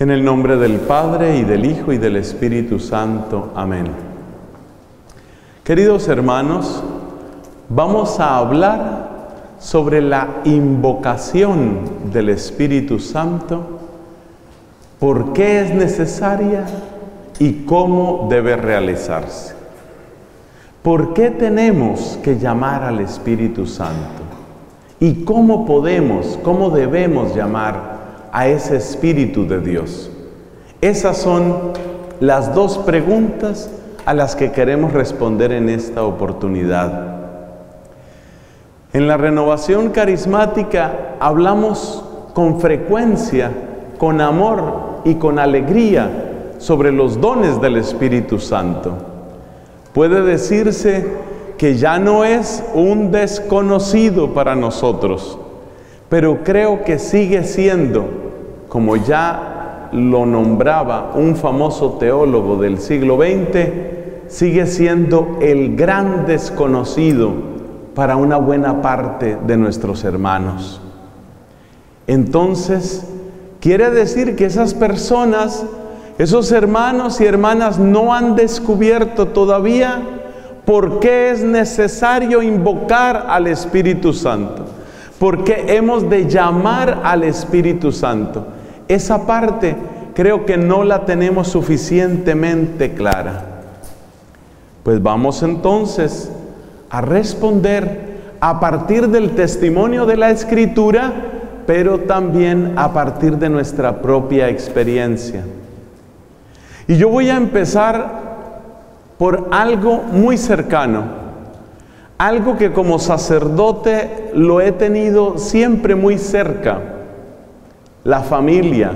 En el nombre del Padre y del Hijo y del Espíritu Santo. Amén. Queridos hermanos, vamos a hablar sobre la invocación del Espíritu Santo, por qué es necesaria y cómo debe realizarse. ¿Por qué tenemos que llamar al Espíritu Santo? ¿Y cómo podemos, cómo debemos llamar a ese Espíritu de Dios? Esas son las dos preguntas a las que queremos responder en esta oportunidad. En la renovación carismática hablamos con frecuencia, con amor y con alegría sobre los dones del Espíritu Santo. Puede decirse que ya no es un desconocido para nosotros, pero creo que sigue siendo como ya lo nombraba un famoso teólogo del siglo XX, sigue siendo el gran desconocido para una buena parte de nuestros hermanos. Entonces, quiere decir que esas personas, esos hermanos y hermanas no han descubierto todavía por qué es necesario invocar al Espíritu Santo, por qué hemos de llamar al Espíritu Santo. Esa parte creo que no la tenemos suficientemente clara. Pues vamos entonces a responder a partir del testimonio de la Escritura, pero también a partir de nuestra propia experiencia. Y yo voy a empezar por algo muy cercano, algo que como sacerdote lo he tenido siempre muy cerca la familia,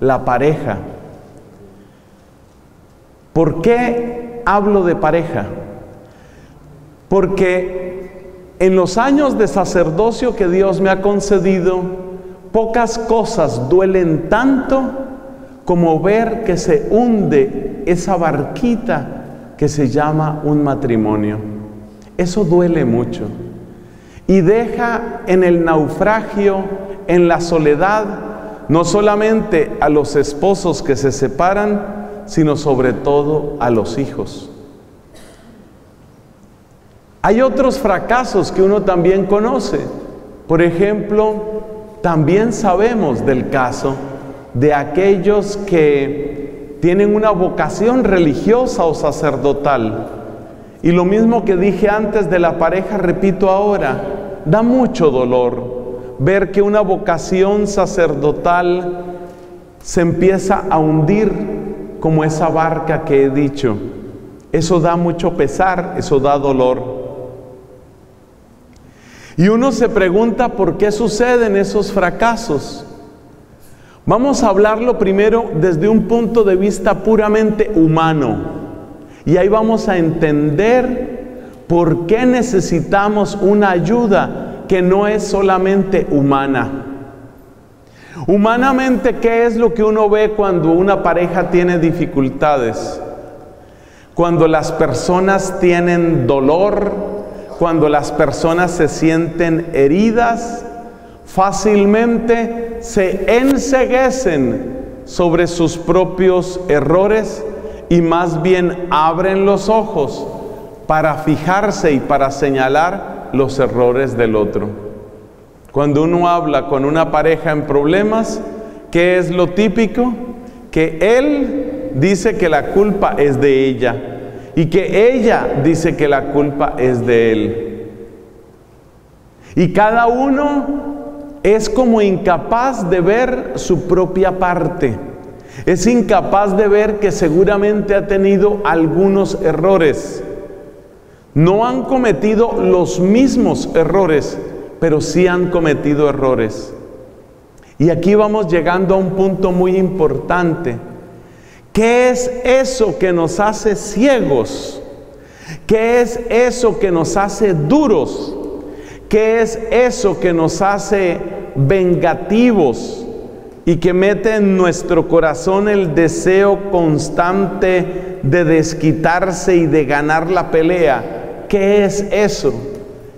la pareja. ¿Por qué hablo de pareja? Porque en los años de sacerdocio que Dios me ha concedido, pocas cosas duelen tanto como ver que se hunde esa barquita que se llama un matrimonio. Eso duele mucho. Y deja en el naufragio, en la soledad, no solamente a los esposos que se separan, sino sobre todo a los hijos. Hay otros fracasos que uno también conoce. Por ejemplo, también sabemos del caso de aquellos que tienen una vocación religiosa o sacerdotal. Y lo mismo que dije antes de la pareja, repito ahora, da mucho dolor ver que una vocación sacerdotal se empieza a hundir como esa barca que he dicho. Eso da mucho pesar, eso da dolor. Y uno se pregunta por qué suceden esos fracasos. Vamos a hablarlo primero desde un punto de vista puramente humano. Y ahí vamos a entender por qué necesitamos una ayuda que no es solamente humana. Humanamente, ¿qué es lo que uno ve cuando una pareja tiene dificultades? Cuando las personas tienen dolor, cuando las personas se sienten heridas, fácilmente se enseguecen sobre sus propios errores y más bien abren los ojos para fijarse y para señalar los errores del otro. Cuando uno habla con una pareja en problemas, ¿qué es lo típico? Que él dice que la culpa es de ella y que ella dice que la culpa es de él. Y cada uno es como incapaz de ver su propia parte. Es incapaz de ver que seguramente ha tenido algunos errores no han cometido los mismos errores, pero sí han cometido errores. Y aquí vamos llegando a un punto muy importante, ¿Qué es eso que nos hace ciegos? ¿Qué es eso que nos hace duros? ¿Qué es eso que nos hace vengativos y que mete en nuestro corazón el deseo constante de desquitarse y de ganar la pelea? ¿Qué es eso?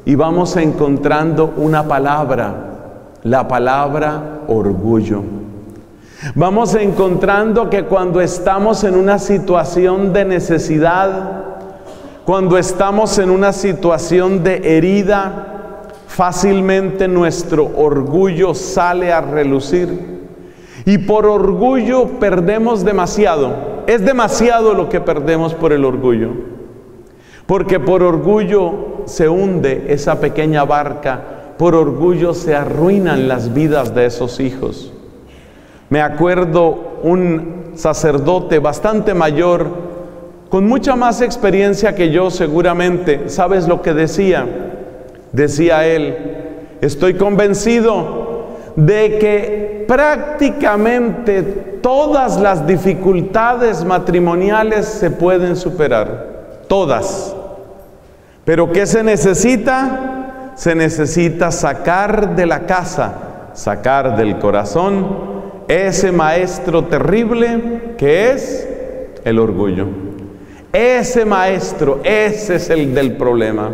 Y vamos encontrando una palabra, la palabra orgullo. Vamos encontrando que cuando estamos en una situación de necesidad, cuando estamos en una situación de herida, fácilmente nuestro orgullo sale a relucir. Y por orgullo perdemos demasiado. Es demasiado lo que perdemos por el orgullo. Porque por orgullo se hunde esa pequeña barca. Por orgullo se arruinan las vidas de esos hijos. Me acuerdo un sacerdote bastante mayor, con mucha más experiencia que yo seguramente. ¿Sabes lo que decía? decía él, estoy convencido de que prácticamente todas las dificultades matrimoniales se pueden superar, todas. Pero ¿qué se necesita? Se necesita sacar de la casa, sacar del corazón ese maestro terrible que es el orgullo. Ese maestro, ese es el del problema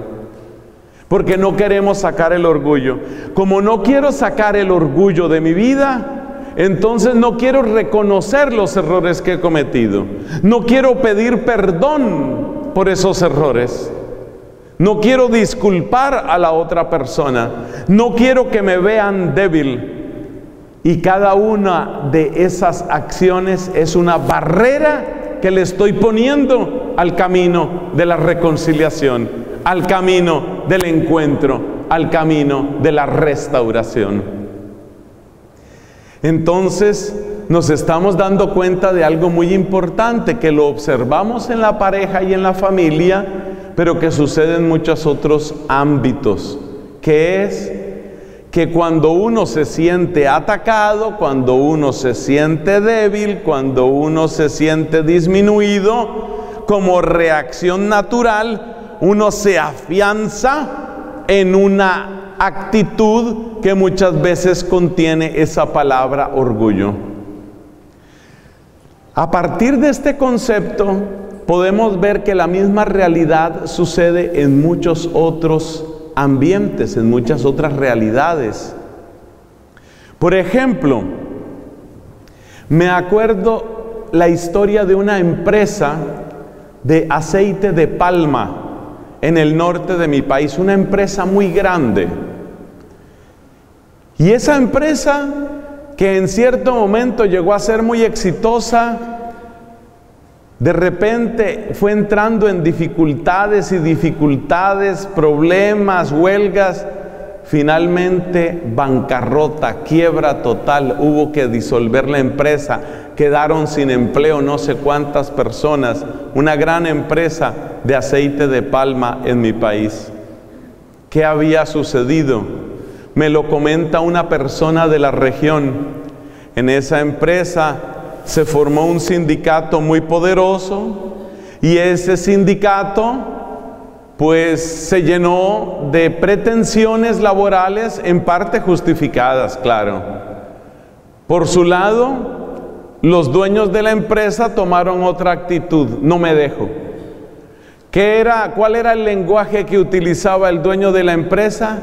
porque no queremos sacar el orgullo. Como no quiero sacar el orgullo de mi vida, entonces no quiero reconocer los errores que he cometido. No quiero pedir perdón por esos errores. No quiero disculpar a la otra persona. No quiero que me vean débil. Y cada una de esas acciones es una barrera que le estoy poniendo al camino de la reconciliación al camino del encuentro, al camino de la restauración. Entonces nos estamos dando cuenta de algo muy importante que lo observamos en la pareja y en la familia, pero que sucede en muchos otros ámbitos, que es que cuando uno se siente atacado, cuando uno se siente débil, cuando uno se siente disminuido, como reacción natural, uno se afianza en una actitud que muchas veces contiene esa palabra orgullo. A partir de este concepto podemos ver que la misma realidad sucede en muchos otros ambientes, en muchas otras realidades. Por ejemplo, me acuerdo la historia de una empresa de aceite de palma en el norte de mi país, una empresa muy grande. Y esa empresa que en cierto momento llegó a ser muy exitosa, de repente fue entrando en dificultades y dificultades, problemas, huelgas, finalmente bancarrota, quiebra total, hubo que disolver la empresa, quedaron sin empleo no sé cuántas personas, una gran empresa de aceite de palma en mi país. ¿Qué había sucedido? Me lo comenta una persona de la región. En esa empresa se formó un sindicato muy poderoso y ese sindicato pues se llenó de pretensiones laborales en parte justificadas, claro. Por su lado, los dueños de la empresa tomaron otra actitud, no me dejo. ¿Qué era, ¿Cuál era el lenguaje que utilizaba el dueño de la empresa?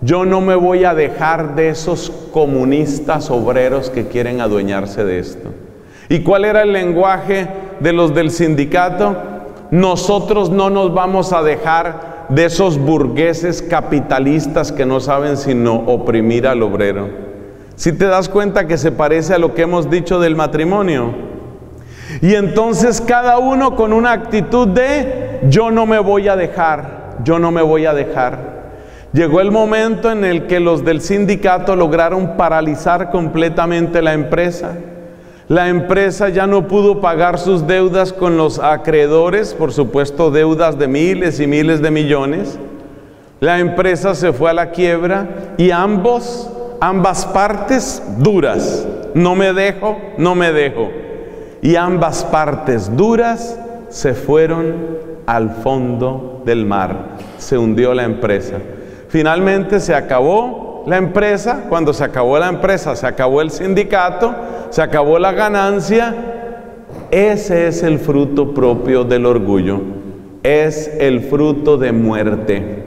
Yo no me voy a dejar de esos comunistas obreros que quieren adueñarse de esto. ¿Y cuál era el lenguaje de los del sindicato? Nosotros no nos vamos a dejar de esos burgueses capitalistas que no saben sino oprimir al obrero. Si te das cuenta que se parece a lo que hemos dicho del matrimonio. Y entonces cada uno con una actitud de yo no me voy a dejar, yo no me voy a dejar. Llegó el momento en el que los del sindicato lograron paralizar completamente la empresa. La empresa ya no pudo pagar sus deudas con los acreedores, por supuesto deudas de miles y miles de millones. La empresa se fue a la quiebra y ambos, ambas partes duras. No me dejo, no me dejo. y ambas partes duras se fueron al fondo del mar. Se hundió la empresa. Finalmente se acabó la empresa. Cuando se acabó la empresa, se acabó el sindicato, se acabó la ganancia. Ese es el fruto propio del orgullo. Es el fruto de muerte.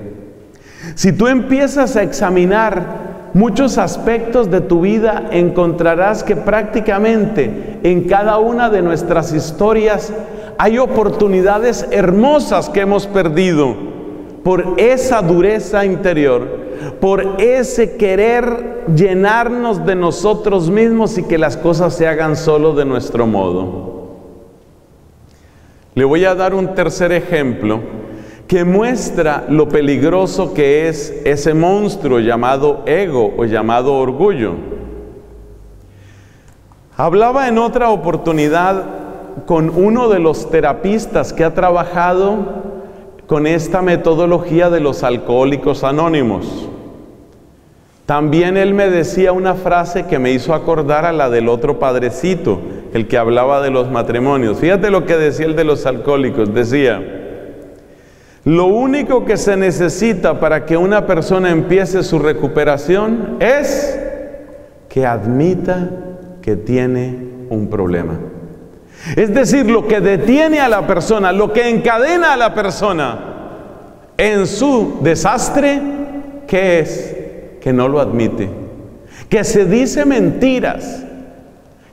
Si tú empiezas a examinar muchos aspectos de tu vida encontrarás que prácticamente en cada una de nuestras historias hay oportunidades hermosas que hemos perdido por esa dureza interior, por ese querer llenarnos de nosotros mismos y que las cosas se hagan solo de nuestro modo. Le voy a dar un tercer ejemplo que muestra lo peligroso que es ese monstruo llamado ego o llamado orgullo. Hablaba en otra oportunidad con uno de los terapistas que ha trabajado con esta metodología de los alcohólicos anónimos. También él me decía una frase que me hizo acordar a la del otro padrecito, el que hablaba de los matrimonios. Fíjate lo que decía el de los alcohólicos. Decía, lo único que se necesita para que una persona empiece su recuperación es que admita que tiene un problema. Es decir, lo que detiene a la persona, lo que encadena a la persona en su desastre, ¿qué es? Que no lo admite, que se dice mentiras,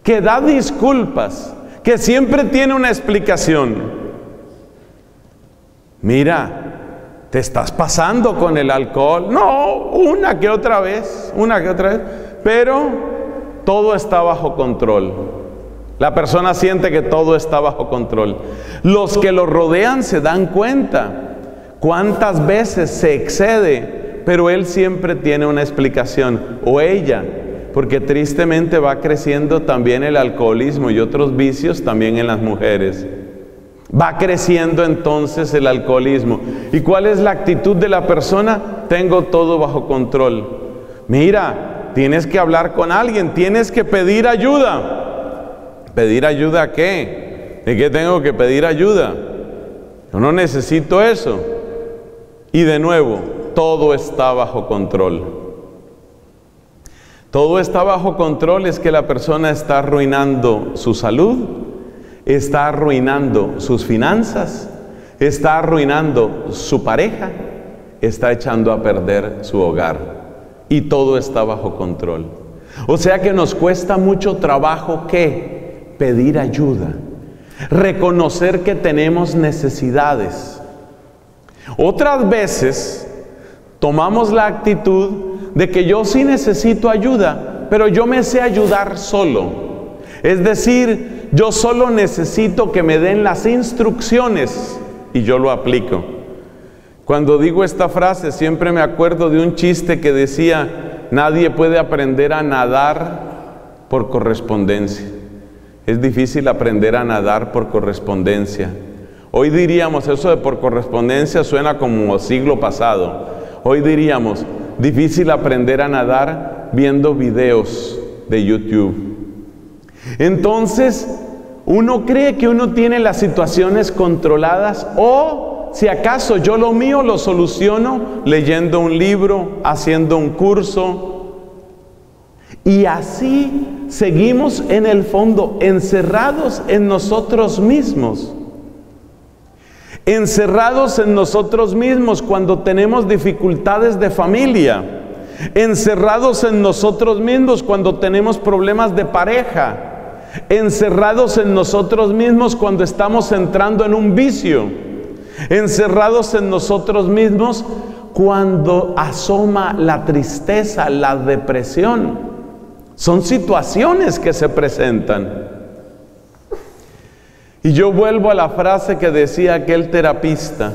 que da disculpas, que siempre tiene una explicación. Mira, te estás pasando con el alcohol. No, una que otra vez, una que otra vez, pero todo está bajo control. La persona siente que todo está bajo control. Los que lo rodean se dan cuenta cuántas veces se excede, pero él siempre tiene una explicación, o ella, porque tristemente va creciendo también el alcoholismo y otros vicios también en las mujeres. Va creciendo entonces el alcoholismo. ¿Y cuál es la actitud de la persona? Tengo todo bajo control. Mira, tienes que hablar con alguien, tienes que pedir ayuda. ¿Pedir ayuda a qué? ¿De qué tengo que pedir ayuda? Yo no necesito eso. Y de nuevo, todo está bajo control. Todo está bajo control es que la persona está arruinando su salud, está arruinando sus finanzas, está arruinando su pareja, está echando a perder su hogar y todo está bajo control. O sea que nos cuesta mucho trabajo que pedir ayuda, reconocer que tenemos necesidades. Otras veces tomamos la actitud de que yo sí necesito ayuda, pero yo me sé ayudar solo. Es decir, yo solo necesito que me den las instrucciones y yo lo aplico. Cuando digo esta frase siempre me acuerdo de un chiste que decía, nadie puede aprender a nadar por correspondencia. Es difícil aprender a nadar por correspondencia. Hoy diríamos, eso de por correspondencia suena como siglo pasado. Hoy diríamos, difícil aprender a nadar viendo videos de YouTube. Entonces, uno cree que uno tiene las situaciones controladas o si acaso yo lo mío lo soluciono leyendo un libro, haciendo un curso. Y así seguimos en el fondo encerrados en nosotros mismos. Encerrados en nosotros mismos cuando tenemos dificultades de familia. Encerrados en nosotros mismos cuando tenemos problemas de pareja encerrados en nosotros mismos cuando estamos entrando en un vicio, encerrados en nosotros mismos cuando asoma la tristeza, la depresión. Son situaciones que se presentan. Y yo vuelvo a la frase que decía aquel terapista,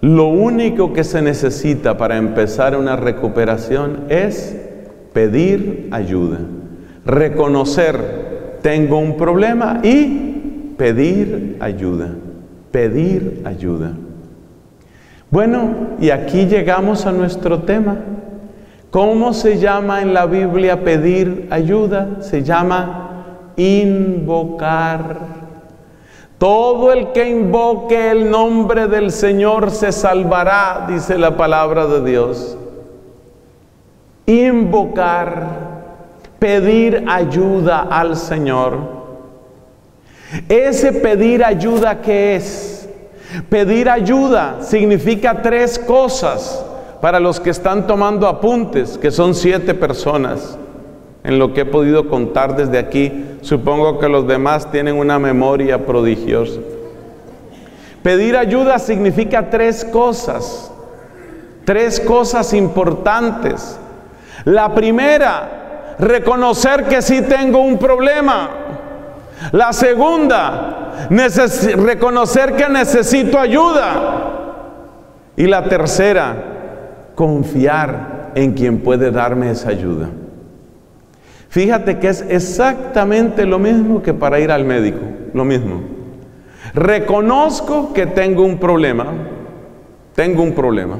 lo único que se necesita para empezar una recuperación es pedir ayuda, reconocer tengo un problema y pedir ayuda, pedir ayuda. Bueno, y aquí llegamos a nuestro tema. ¿Cómo se llama en la Biblia pedir ayuda? Se llama invocar. Todo el que invoque el nombre del Señor se salvará, dice la palabra de Dios. Invocar, pedir ayuda al Señor. Ese pedir ayuda, ¿qué es? Pedir ayuda significa tres cosas para los que están tomando apuntes, que son siete personas en lo que he podido contar desde aquí. Supongo que los demás tienen una memoria prodigiosa. Pedir ayuda significa tres cosas, tres cosas importantes. La primera, reconocer que sí tengo un problema. La segunda, reconocer que necesito ayuda. Y la tercera, confiar en quien puede darme esa ayuda. Fíjate que es exactamente lo mismo que para ir al médico, lo mismo. Reconozco que tengo un problema, tengo un problema.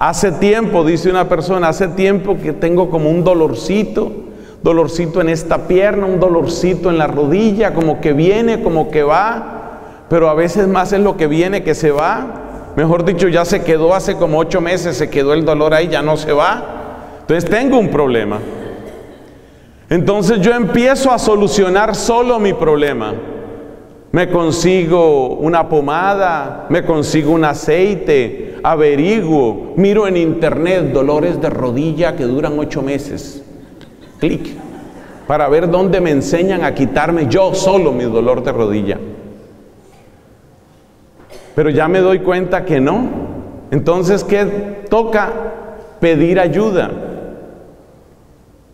Hace tiempo, dice una persona, hace tiempo que tengo como un dolorcito, dolorcito en esta pierna, un dolorcito en la rodilla, como que viene, como que va, pero a veces más es lo que viene que se va. Mejor dicho, ya se quedó hace como ocho meses, se quedó el dolor ahí, ya no se va. Entonces tengo un problema. Entonces yo empiezo a solucionar solo mi problema. Me consigo una pomada, me consigo un aceite, averiguo, miro en internet dolores de rodilla que duran ocho meses. Clic. Para ver dónde me enseñan a quitarme yo solo mi dolor de rodilla. Pero ya me doy cuenta que no. Entonces, ¿qué toca? Pedir ayuda.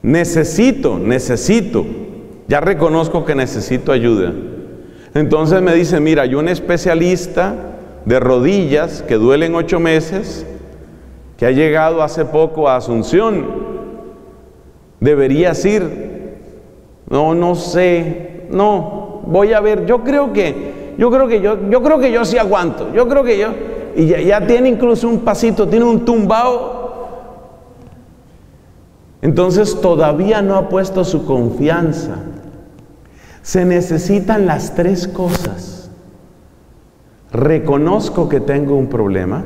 Necesito, necesito. Ya reconozco que necesito ayuda. Entonces me dice, mira, hay un especialista de rodillas que duelen ocho meses, que ha llegado hace poco a Asunción. Deberías ir. No, no sé. No, voy a ver. Yo creo que, yo creo que yo, yo creo que yo sí aguanto. Yo creo que yo. Y ya, tiene incluso un pasito, tiene un tumbao entonces todavía no ha puesto su confianza. Se necesitan las tres cosas. Reconozco que tengo un problema,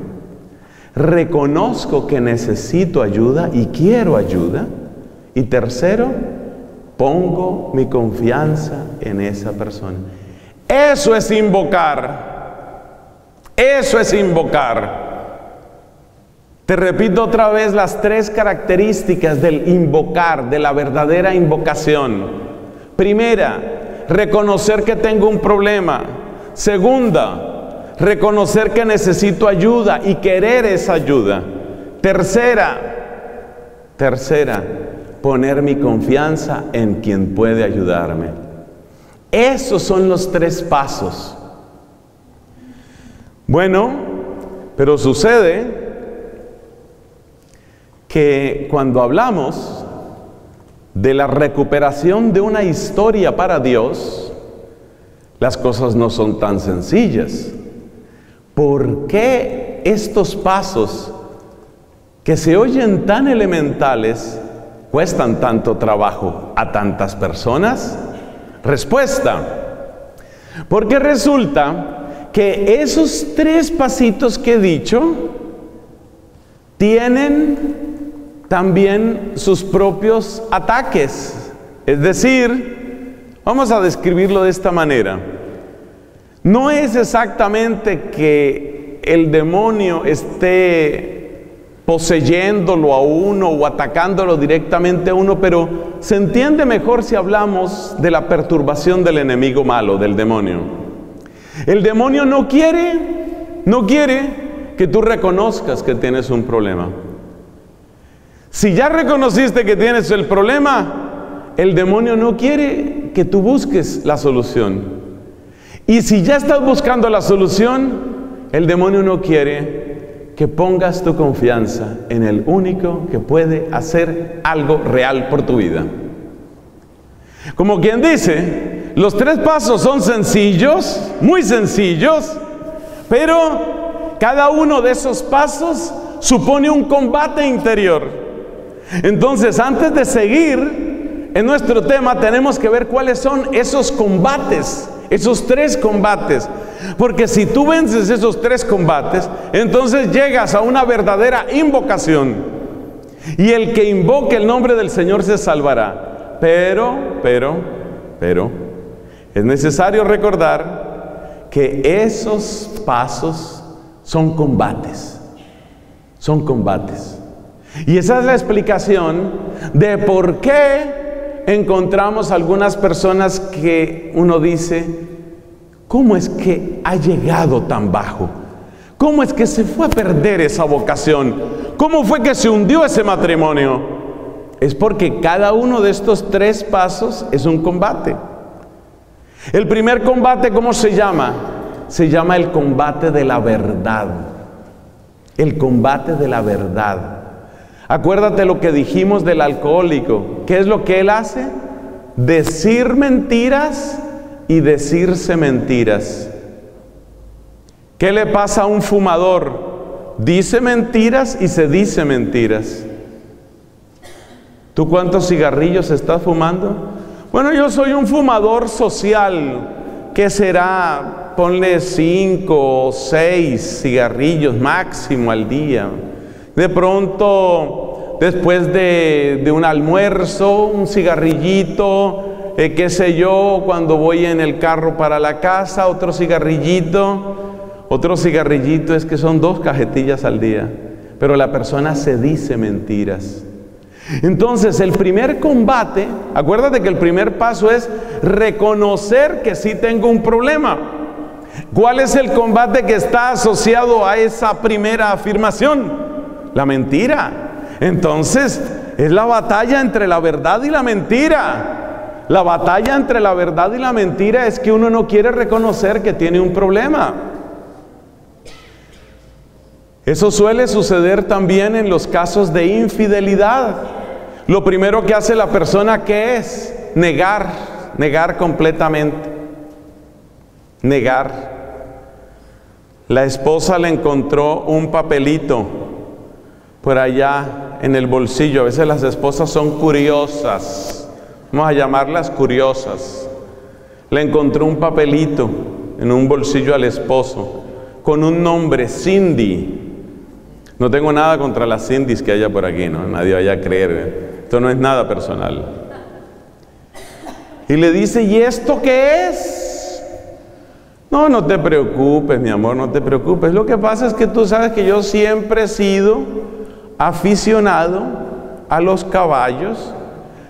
reconozco que necesito ayuda y quiero ayuda. Y tercero, pongo mi confianza en esa persona. Eso es invocar. Eso es invocar. Te repito otra vez las tres características del invocar, de la verdadera invocación. Primera, reconocer que tengo un problema. Segunda, reconocer que necesito ayuda y querer esa ayuda. Tercera, tercera, poner mi confianza en quien puede ayudarme. Esos son los tres pasos. Bueno, pero sucede que cuando hablamos de la recuperación de una historia para Dios, las cosas no son tan sencillas. ¿Por qué estos pasos que se oyen tan elementales cuestan tanto trabajo a tantas personas? Respuesta, porque resulta que esos tres pasitos que he dicho tienen también sus propios ataques. Es decir, vamos a describirlo de esta manera. No es exactamente que el demonio esté poseyéndolo a uno o atacándolo directamente a uno, pero se entiende mejor si hablamos de la perturbación del enemigo malo, del demonio. El demonio no quiere, no quiere que tú reconozcas que tienes un problema. Si ya reconociste que tienes el problema, el demonio no quiere que tú busques la solución. Y si ya estás buscando la solución, el demonio no quiere que pongas tu confianza en el único que puede hacer algo real por tu vida. Como quien dice, los tres pasos son sencillos, muy sencillos, pero cada uno de esos pasos supone un combate interior. Entonces, antes de seguir, en nuestro tema tenemos que ver cuáles son esos combates, esos tres combates. Porque si tú vences esos tres combates, entonces llegas a una verdadera invocación. Y el que invoque el nombre del Señor se salvará. Pero, pero, pero, es necesario recordar que esos pasos son combates. Son combates. Y esa es la explicación de por qué encontramos algunas personas que uno dice, ¿cómo es que ha llegado tan bajo? ¿Cómo es que se fue a perder esa vocación? ¿Cómo fue que se hundió ese matrimonio? Es porque cada uno de estos tres pasos es un combate. El primer combate, ¿cómo se llama? Se llama el combate de la verdad. El combate de la verdad. Acuérdate lo que dijimos del alcohólico. ¿Qué es lo que él hace? Decir mentiras y decirse mentiras. ¿Qué le pasa a un fumador? Dice mentiras y se dice mentiras. ¿Tú cuántos cigarrillos estás fumando? Bueno, yo soy un fumador social. ¿Qué será? Ponle cinco o seis cigarrillos máximo al día. De pronto, después de, un almuerzo, un cigarrillito, eh, qué sé yo, cuando voy en el carro para la casa, otro cigarrillito. Otro cigarrillito es que son dos cajetillas al día, pero la persona se dice mentiras. Entonces, el primer combate, acuérdate que el primer paso es reconocer que sí tengo un problema. ¿Cuál es el combate que está asociado a esa primera afirmación? La mentira. Entonces, es la batalla entre la verdad y la mentira. La batalla entre la verdad y la mentira es que uno no quiere reconocer que tiene un problema. Eso suele suceder también en los casos de infidelidad. Lo primero que hace la persona que es negar, negar completamente. Negar. La esposa le encontró un papelito por allá en el bolsillo. A veces las esposas son curiosas. Vamos a llamarlas curiosas. Le encontró un papelito en un bolsillo al esposo con un nombre, Cindy. No tengo nada contra las Cindy's que haya por aquí, ¿no? Nadie vaya a creer. Esto no es nada personal. Y le dice, ¿y esto qué es? No, no te preocupes, mi amor, no te preocupes. Lo que pasa es que tú sabes que yo siempre he sido aficionado a los caballos.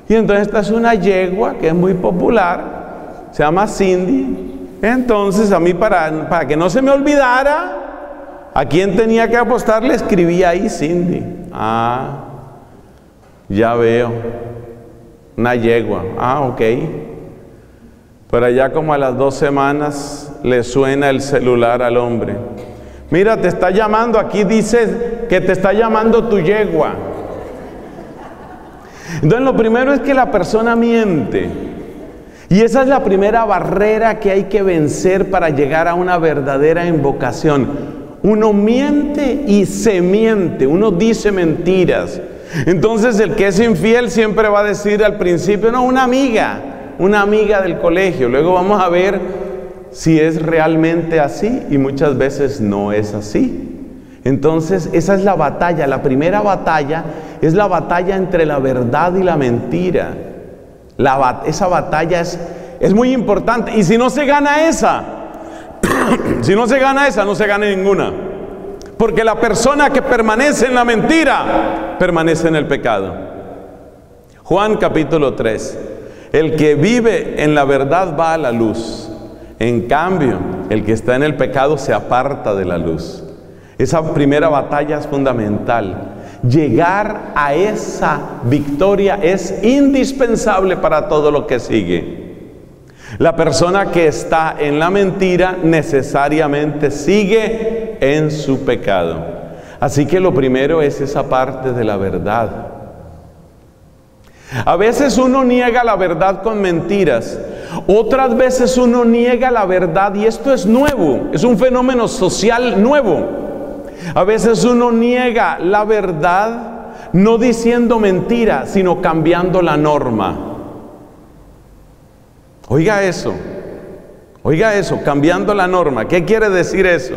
Y entonces esta es una yegua que es muy popular, se llama Cindy. Entonces a mí para, para que no se me olvidara, ¿A quién tenía que apostar? Le escribí ahí Cindy. Ah, ya veo. Una yegua. Ah, ok. Pero allá como a las dos semanas le suena el celular al hombre. Mira, te está llamando, aquí dice que te está llamando tu yegua. Entonces lo primero es que la persona miente. Y esa es la primera barrera que hay que vencer para llegar a una verdadera invocación. Uno miente y se miente, uno dice mentiras. Entonces el que es infiel siempre va a decir al principio, no, una amiga, una amiga del colegio. Luego vamos a ver si es realmente así y muchas veces no es así. Entonces esa es la batalla, la primera batalla es la batalla entre la verdad y la mentira. esa batalla es, es muy importante y si no se gana esa, si no se gana esa, no se gana ninguna. Porque la persona que permanece en la mentira, permanece en el pecado. Juan capítulo 3. El que vive en la verdad va a la luz. En cambio, el que está en el pecado se aparta de la luz. Esa primera batalla es fundamental. Llegar a esa victoria es indispensable para todo lo que sigue. La persona que está en la mentira necesariamente sigue en su pecado. Así que lo primero es esa parte de la verdad. A veces uno niega la verdad con mentiras, otras veces uno niega la verdad y esto es nuevo, es un fenómeno social nuevo. A veces uno niega la verdad no diciendo mentira, sino cambiando la norma. Oiga eso, oiga eso, cambiando la norma. ¿Qué quiere decir eso?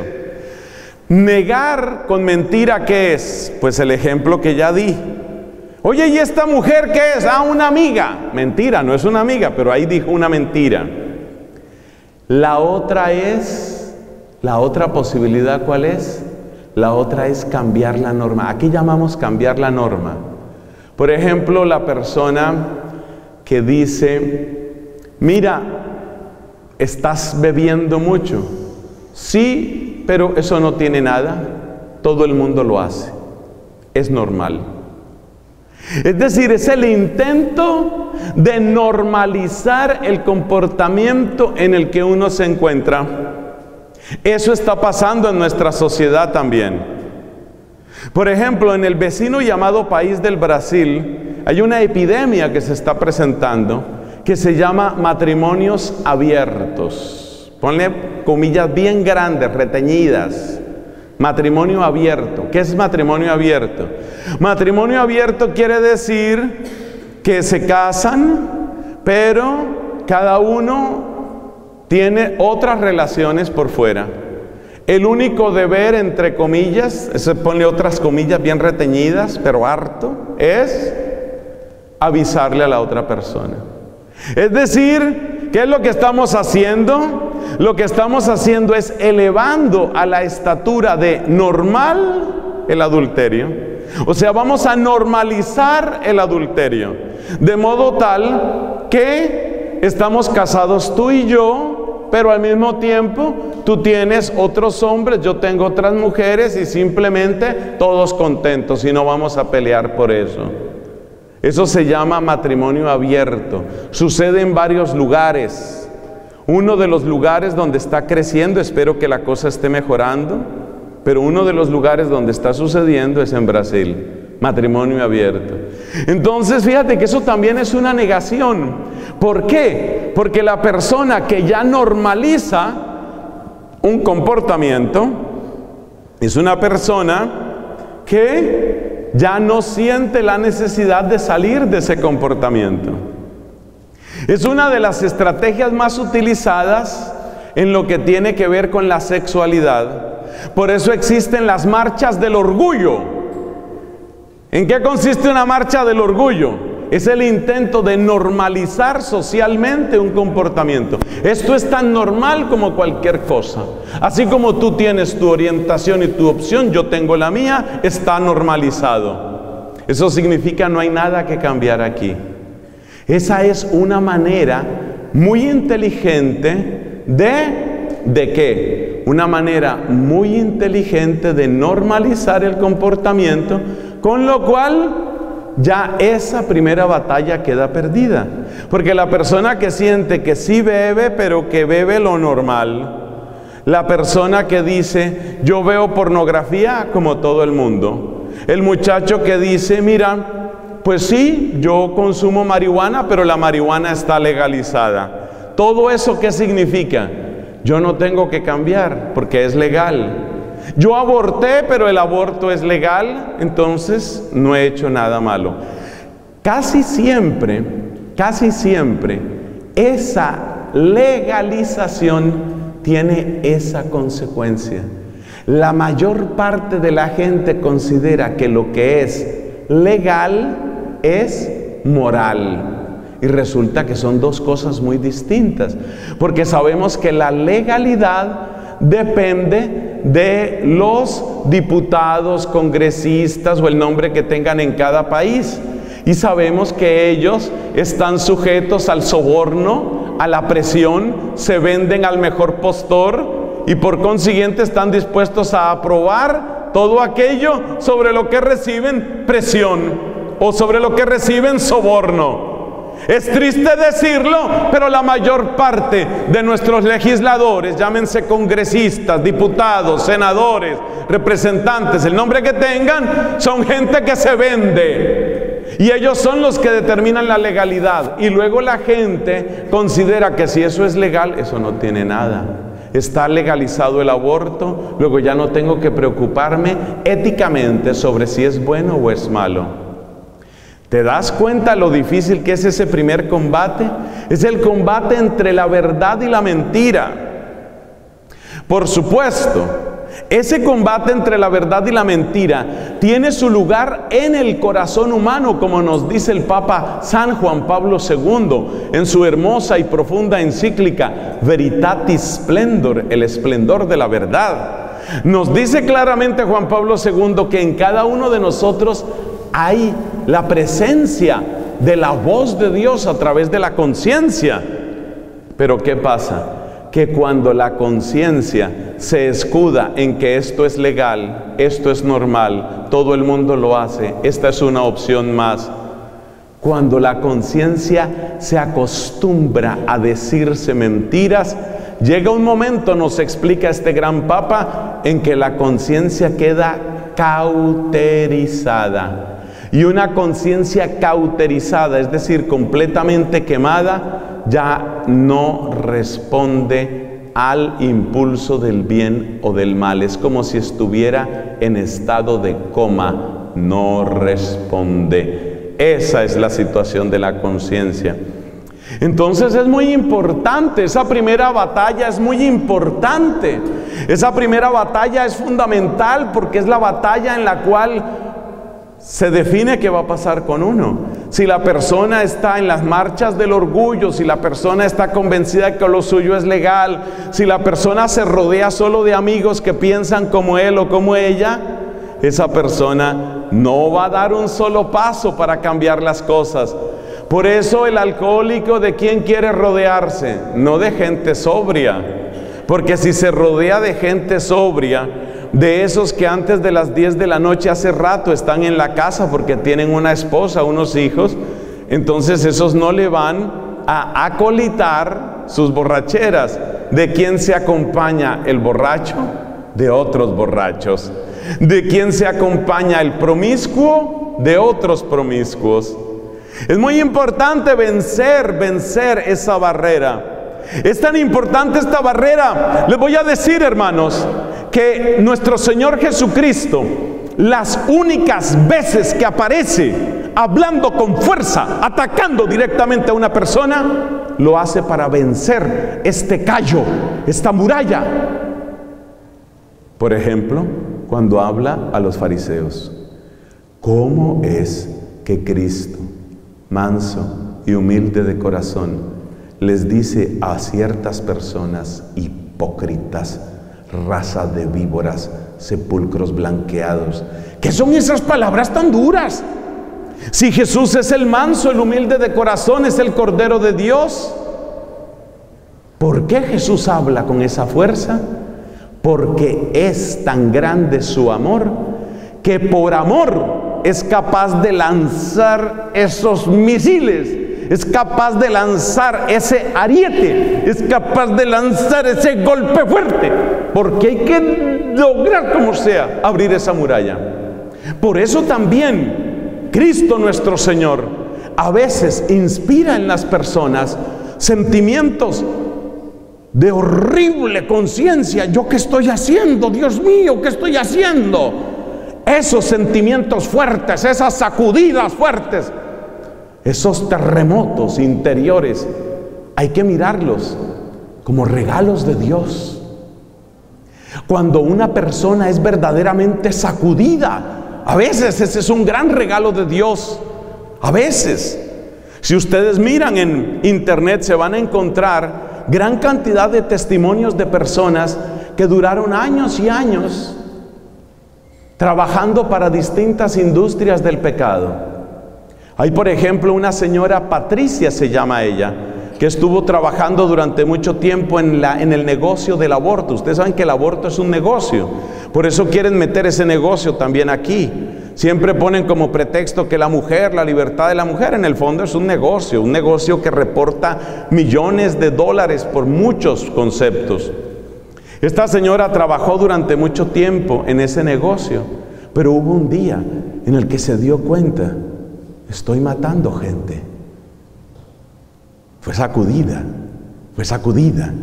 Negar con mentira, ¿qué es? Pues el ejemplo que ya di. Oye, ¿y esta mujer qué es? Ah, una amiga. Mentira, no es una amiga, pero ahí dijo una mentira. La otra es, la otra posibilidad, ¿cuál es? La otra es cambiar la norma. Aquí llamamos cambiar la norma. Por ejemplo, la persona que dice, mira, estás bebiendo mucho. Sí, pero eso no tiene nada. Todo el mundo lo hace. Es normal. Es decir, es el intento de normalizar el comportamiento en el que uno se encuentra. Eso está pasando en nuestra sociedad también. Por ejemplo, en el vecino llamado país del Brasil hay una epidemia que se está presentando que se llama matrimonios abiertos. Ponle comillas bien grandes, reteñidas. Matrimonio abierto. ¿Qué es matrimonio abierto? Matrimonio abierto quiere decir que se casan, pero cada uno tiene otras relaciones por fuera. El único deber, entre comillas, se pone otras comillas bien reteñidas, pero harto, es avisarle a la otra persona. Es decir, ¿qué es lo que estamos haciendo? Lo que estamos haciendo es elevando a la estatura de normal el adulterio. O sea, vamos a normalizar el adulterio. De modo tal que estamos casados tú y yo, pero al mismo tiempo tú tienes otros hombres, yo tengo otras mujeres y simplemente todos contentos y no vamos a pelear por eso. Eso se llama matrimonio abierto. Sucede en varios lugares. Uno de los lugares donde está creciendo, espero que la cosa esté mejorando, pero uno de los lugares donde está sucediendo es en Brasil, matrimonio abierto. Entonces, fíjate que eso también es una negación. ¿Por qué? Porque la persona que ya normaliza un comportamiento es una persona que ya no siente la necesidad de salir de ese comportamiento. Es una de las estrategias más utilizadas en lo que tiene que ver con la sexualidad. Por eso existen las marchas del orgullo. ¿En qué consiste una marcha del orgullo? Es el intento de normalizar socialmente un comportamiento. Esto es tan normal como cualquier cosa. Así como tú tienes tu orientación y tu opción, yo tengo la mía, está normalizado. Eso significa no hay nada que cambiar aquí. Esa es una manera muy inteligente de, ¿de qué? Una manera muy inteligente de normalizar el comportamiento, con lo cual ya esa primera batalla queda perdida. Porque la persona que siente que sí bebe, pero que bebe lo normal, la persona que dice, yo veo pornografía como todo el mundo, el muchacho que dice, mira, pues sí, yo consumo marihuana, pero la marihuana está legalizada. ¿Todo eso qué significa? Yo no tengo que cambiar porque es legal. Yo aborté, pero el aborto es legal, entonces no he hecho nada malo. Casi siempre, casi siempre, esa legalización tiene esa consecuencia. La mayor parte de la gente considera que lo que es legal es moral. Y resulta que son dos cosas muy distintas, porque sabemos que la legalidad depende de los diputados, congresistas o el nombre que tengan en cada país. Y sabemos que ellos están sujetos al soborno, a la presión, se venden al mejor postor y por consiguiente están dispuestos a aprobar todo aquello sobre lo que reciben presión o sobre lo que reciben soborno. Es triste decirlo, pero la mayor parte de nuestros legisladores, llámense congresistas, diputados, senadores, representantes, el nombre que tengan, son gente que se vende. Y ellos son los que determinan la legalidad. Y luego la gente considera que si eso es legal, eso no tiene nada. Está legalizado el aborto, luego ya no tengo que preocuparme éticamente sobre si es bueno o es malo. ¿Te das cuenta lo difícil que es ese primer combate? Es el combate entre la verdad y la mentira. Por supuesto, ese combate entre la verdad y la mentira tiene su lugar en el corazón humano, como nos dice el Papa San Juan Pablo II en su hermosa y profunda encíclica Veritatis Splendor, el esplendor de la verdad. Nos dice claramente Juan Pablo II que en cada uno de nosotros hay la presencia de la voz de Dios a través de la conciencia. Pero ¿qué pasa? Que cuando la conciencia se escuda en que esto es legal, esto es normal, todo el mundo lo hace, esta es una opción más, cuando la conciencia se acostumbra a decirse mentiras, llega un momento, nos explica este gran papa, en que la conciencia queda cauterizada. Y una conciencia cauterizada, es decir, completamente quemada, ya no responde al impulso del bien o del mal. Es como si estuviera en estado de coma, no responde. Esa es la situación de la conciencia. Entonces es muy importante, esa primera batalla es muy importante. Esa primera batalla es fundamental porque es la batalla en la cual se define qué va a pasar con uno. Si la persona está en las marchas del orgullo, si la persona está convencida de que lo suyo es legal, si la persona se rodea solo de amigos que piensan como él o como ella, esa persona no va a dar un solo paso para cambiar las cosas. Por eso el alcohólico de quién quiere rodearse, no de gente sobria. Porque si se rodea de gente sobria, de esos que antes de las 10 de la noche hace rato están en la casa porque tienen una esposa, unos hijos, entonces esos no le van a acolitar sus borracheras. ¿De quién se acompaña el borracho? De otros borrachos. ¿De quién se acompaña el promiscuo? De otros promiscuos. Es muy importante vencer, vencer esa barrera. Es tan importante esta barrera. Les voy a decir, hermanos, que nuestro Señor Jesucristo, las únicas veces que aparece hablando con fuerza, atacando directamente a una persona, lo hace para vencer este callo, esta muralla. Por ejemplo, cuando habla a los fariseos, ¿cómo es que Cristo, manso y humilde de corazón, les dice a ciertas personas hipócritas, raza de víboras, sepulcros blanqueados. ¿Qué son esas palabras tan duras? Si Jesús es el manso, el humilde de corazón, es el Cordero de Dios. ¿Por qué Jesús habla con esa fuerza? Porque es tan grande su amor que por amor es capaz de lanzar esos misiles es capaz de lanzar ese ariete, es capaz de lanzar ese golpe fuerte, porque hay que lograr como sea abrir esa muralla. Por eso también Cristo nuestro Señor a veces inspira en las personas sentimientos de horrible conciencia. ¿Yo qué estoy haciendo? Dios mío, ¿qué estoy haciendo? Esos sentimientos fuertes, esas sacudidas fuertes esos terremotos interiores, hay que mirarlos como regalos de Dios. Cuando una persona es verdaderamente sacudida, a veces ese es un gran regalo de Dios. A veces, si ustedes miran en internet, se van a encontrar gran cantidad de testimonios de personas que duraron años y años trabajando para distintas industrias del pecado hay, por ejemplo, una señora Patricia, se llama ella, que estuvo trabajando durante mucho tiempo en, el negocio del aborto. Ustedes saben que el aborto es un negocio. Por eso quieren meter ese negocio también aquí. Siempre ponen como pretexto que la mujer, la libertad de la mujer, en el fondo es un negocio, un negocio que reporta millones de dólares por muchos conceptos. Esta señora trabajó durante mucho tiempo en ese negocio, pero hubo un día en el que se dio cuenta estoy matando gente. Fue sacudida, fue sacudida.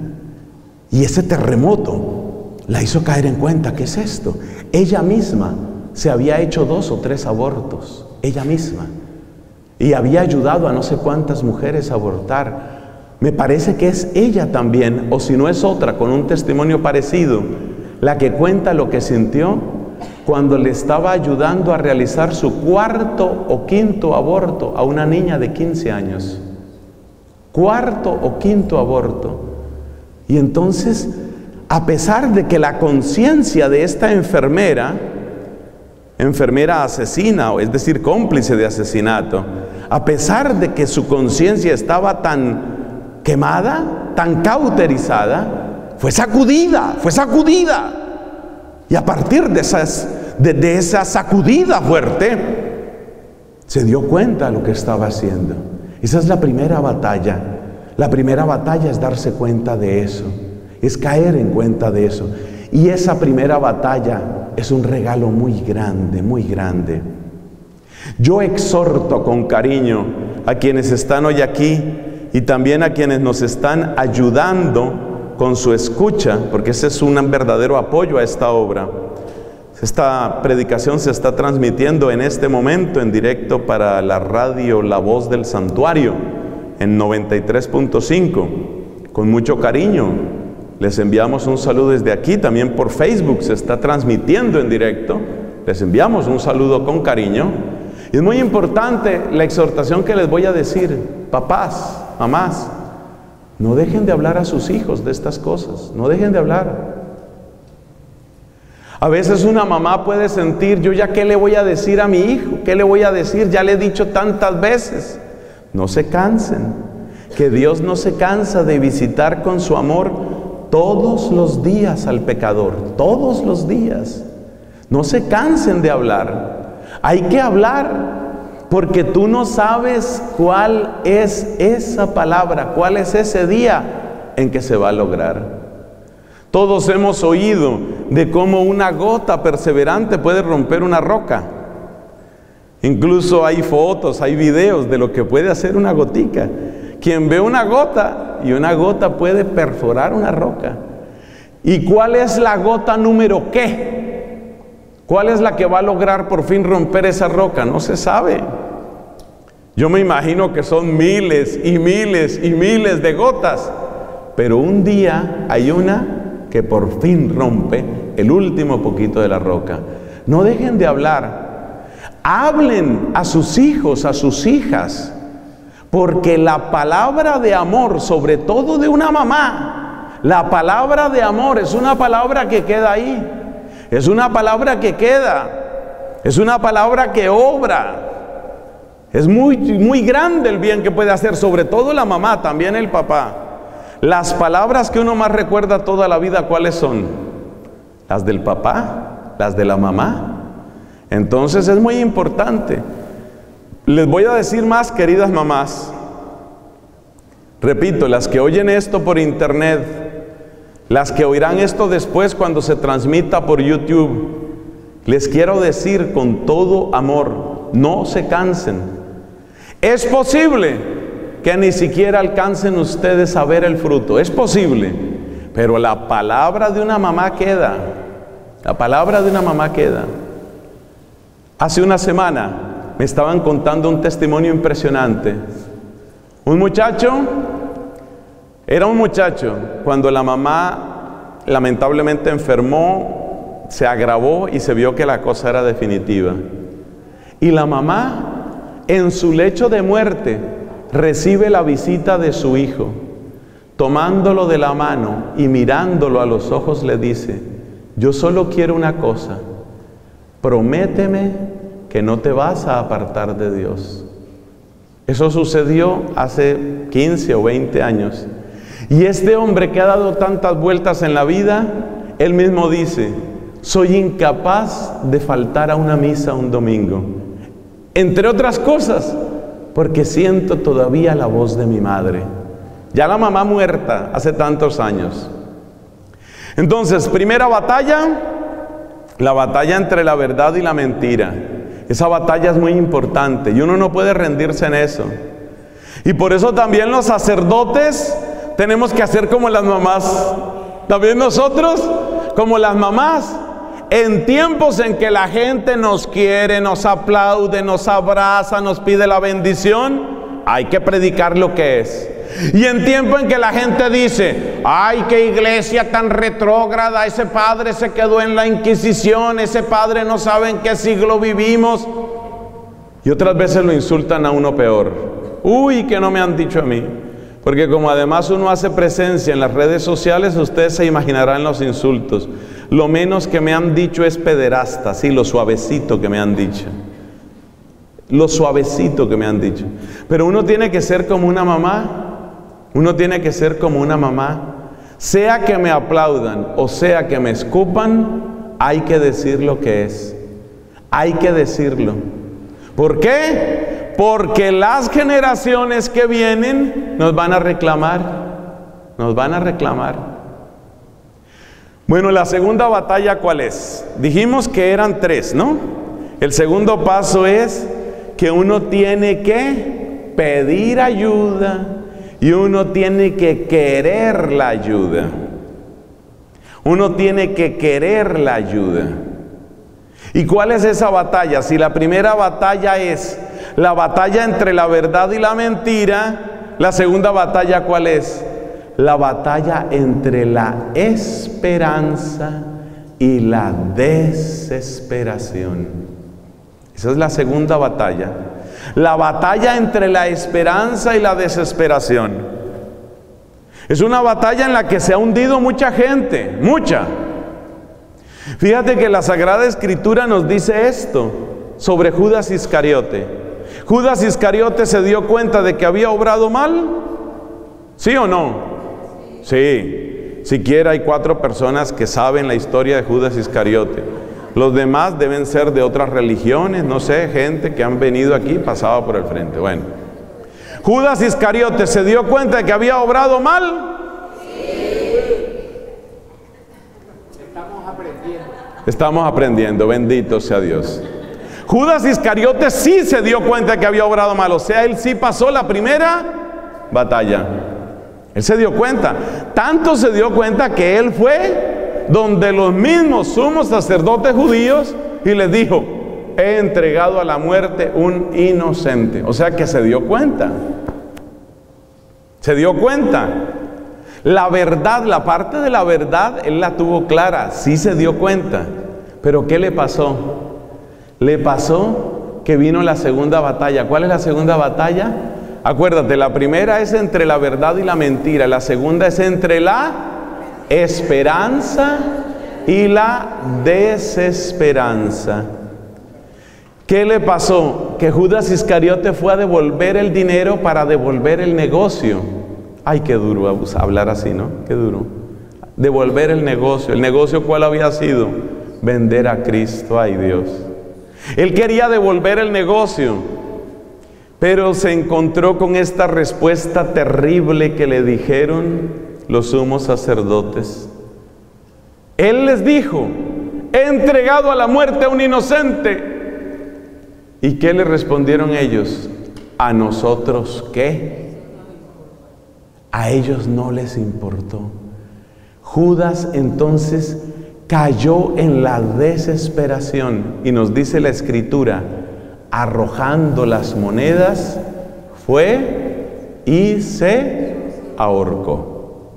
Y ese terremoto la hizo caer en cuenta, ¿qué es esto? Ella misma se había hecho dos o tres abortos, ella misma. y había ayudado a no sé cuántas mujeres a abortar. Me parece que es ella también, o si no es otra, con un testimonio parecido, la que cuenta lo que sintió cuando le estaba ayudando a realizar su cuarto o quinto aborto a una niña de 15 años. Cuarto o quinto aborto. Y entonces, a pesar de que la conciencia de esta enfermera, enfermera asesina, es decir, cómplice de asesinato, a pesar de que su conciencia estaba tan quemada, tan cauterizada, fue sacudida, fue sacudida. Y a partir de, esas, de, esa sacudida fuerte, se dio cuenta de lo que estaba haciendo. Esa es la primera batalla. La primera batalla es darse cuenta de eso, es caer en cuenta de eso. Y esa primera batalla es un regalo muy grande, muy grande. Yo exhorto con cariño a quienes están hoy aquí y también a quienes nos están ayudando con su escucha, porque ese es un verdadero apoyo a esta obra. Esta predicación se está transmitiendo en este momento en directo para la radio La Voz del Santuario en 93.5. Con mucho cariño les enviamos un saludo desde aquí, también por Facebook se está transmitiendo en directo. Les enviamos un saludo con cariño. Y es muy importante la exhortación que les voy a decir, papás, mamás, no dejen de hablar a sus hijos de estas cosas, no dejen de hablar. A veces una mamá puede sentir, yo ya qué le voy a decir a mi hijo, qué le voy a decir, ya le he dicho tantas veces. No se cansen, que Dios no se cansa de visitar con su amor todos los días al pecador, todos los días. No se cansen de hablar. Hay que hablar porque tú no sabes cuál es esa palabra, cuál es ese día en que se va a lograr. Todos hemos oído de cómo una gota perseverante puede romper una roca. Incluso hay fotos, hay videos de lo que puede hacer una gotica. Quien ve una gota y una gota puede perforar una roca. ¿Y cuál es la gota número qué? ¿Cuál es la que va a lograr por fin romper esa roca? No se sabe. Yo me imagino que son miles y miles y miles de gotas, pero un día hay una que por fin rompe el último poquito de la roca. No dejen de hablar. Hablen a sus hijos, a sus hijas, porque la palabra de amor, sobre todo de una mamá, la palabra de amor es una palabra que queda ahí. Es una palabra que queda. Es una palabra que obra. Es muy, muy grande el bien que puede hacer, sobre todo la mamá, también el papá. Las palabras que uno más recuerda toda la vida, ¿cuáles son? Las del papá, las de la mamá. Entonces es muy importante. Les voy a decir más, queridas mamás. Repito, las que oyen esto por internet, las que oirán esto después cuando se transmita por YouTube, les quiero decir con todo amor, no se cansen. Es posible que ni siquiera alcancen ustedes a ver el fruto. Es posible, pero la palabra de una mamá queda. La palabra de una mamá queda. Hace una semana me estaban contando un testimonio impresionante. Un muchacho, era un muchacho, cuando la mamá lamentablemente enfermó, se agravó y se vio que la cosa era definitiva. Y la mamá, en su lecho de muerte, recibe la visita de su hijo, tomándolo de la mano y mirándolo a los ojos le dice, yo solo quiero una cosa, prométeme que no te vas a apartar de Dios. Eso sucedió hace 15 o 20 años. Y este hombre que ha dado tantas vueltas en la vida, él mismo dice, soy incapaz de faltar a una misa un domingo. Entre otras cosas, porque siento todavía la voz de mi madre. Ya la mamá muerta hace tantos años. Entonces, primera batalla, la batalla entre la verdad y la mentira. Esa batalla es muy importante y uno no puede rendirse en eso. Y por eso también los sacerdotes tenemos que hacer como las mamás. También nosotros, como las mamás, en tiempos en que la gente nos quiere, nos aplaude, nos abraza, nos pide la bendición, hay que predicar lo que es. Y en tiempo en que la gente dice, ay, qué iglesia tan retrógrada, ese padre se quedó en la Inquisición, ese padre no sabe en qué siglo vivimos. Y otras veces lo insultan a uno peor. Uy, que no me han dicho a mí. Porque como además uno hace presencia en las redes sociales, ustedes se imaginarán los insultos. Lo menos que me han dicho es pederasta, sí, lo suavecito que me han dicho. Lo suavecito que me han dicho. Pero uno tiene que ser como una mamá. Uno tiene que ser como una mamá. Sea que me aplaudan o sea que me escupan, hay que decir lo que es. Hay que decirlo. ¿Por qué? Porque las generaciones que vienen nos van a reclamar, nos van a reclamar. Bueno, la segunda batalla cuál es? Dijimos que eran tres, ¿no? El segundo paso es que uno tiene que pedir ayuda y uno tiene que querer la ayuda. Uno tiene que querer la ayuda. ¿Y cuál es esa batalla? Si la primera batalla es la batalla entre la verdad y la mentira, la segunda batalla cuál es? La batalla entre la esperanza y la desesperación. Esa es la segunda batalla. La batalla entre la esperanza y la desesperación. Es una batalla en la que se ha hundido mucha gente, mucha. Fíjate que la Sagrada Escritura nos dice esto sobre Judas Iscariote. Judas Iscariote se dio cuenta de que había obrado mal. ¿Sí o no? Sí. Siquiera hay cuatro personas que saben la historia de Judas Iscariote. Los demás deben ser de otras religiones, no sé, gente que han venido aquí pasado por el frente. Bueno, Judas Iscariote se dio cuenta de que había obrado mal. Estamos aprendiendo. Estamos aprendiendo, bendito sea Dios. Judas Iscariote sí se dio cuenta que había obrado mal, o sea, él sí pasó la primera batalla. Él se dio cuenta. Tanto se dio cuenta que él fue donde los mismos sumos sacerdotes judíos y les dijo, he entregado a la muerte un inocente. O sea que se dio cuenta. Se dio cuenta. La verdad, la parte de la verdad, él la tuvo clara, sí se dio cuenta. Pero ¿qué le pasó? Le pasó que vino la segunda batalla. ¿Cuál es la segunda batalla? Acuérdate, la primera es entre la verdad y la mentira. La segunda es entre la esperanza y la desesperanza. ¿Qué le pasó? Que Judas Iscariote fue a devolver el dinero para devolver el negocio. Ay, qué duro hablar así, ¿no? Qué duro. Devolver el negocio. ¿El negocio cuál había sido? Vender a Cristo. Ay, Dios. Él quería devolver el negocio, pero se encontró con esta respuesta terrible que le dijeron los sumos sacerdotes. Él les dijo, he entregado a la muerte a un inocente. ¿Y qué le respondieron ellos? ¿A nosotros qué? A ellos no les importó. Judas entonces cayó en la desesperación y nos dice la escritura, arrojando las monedas, fue y se ahorcó.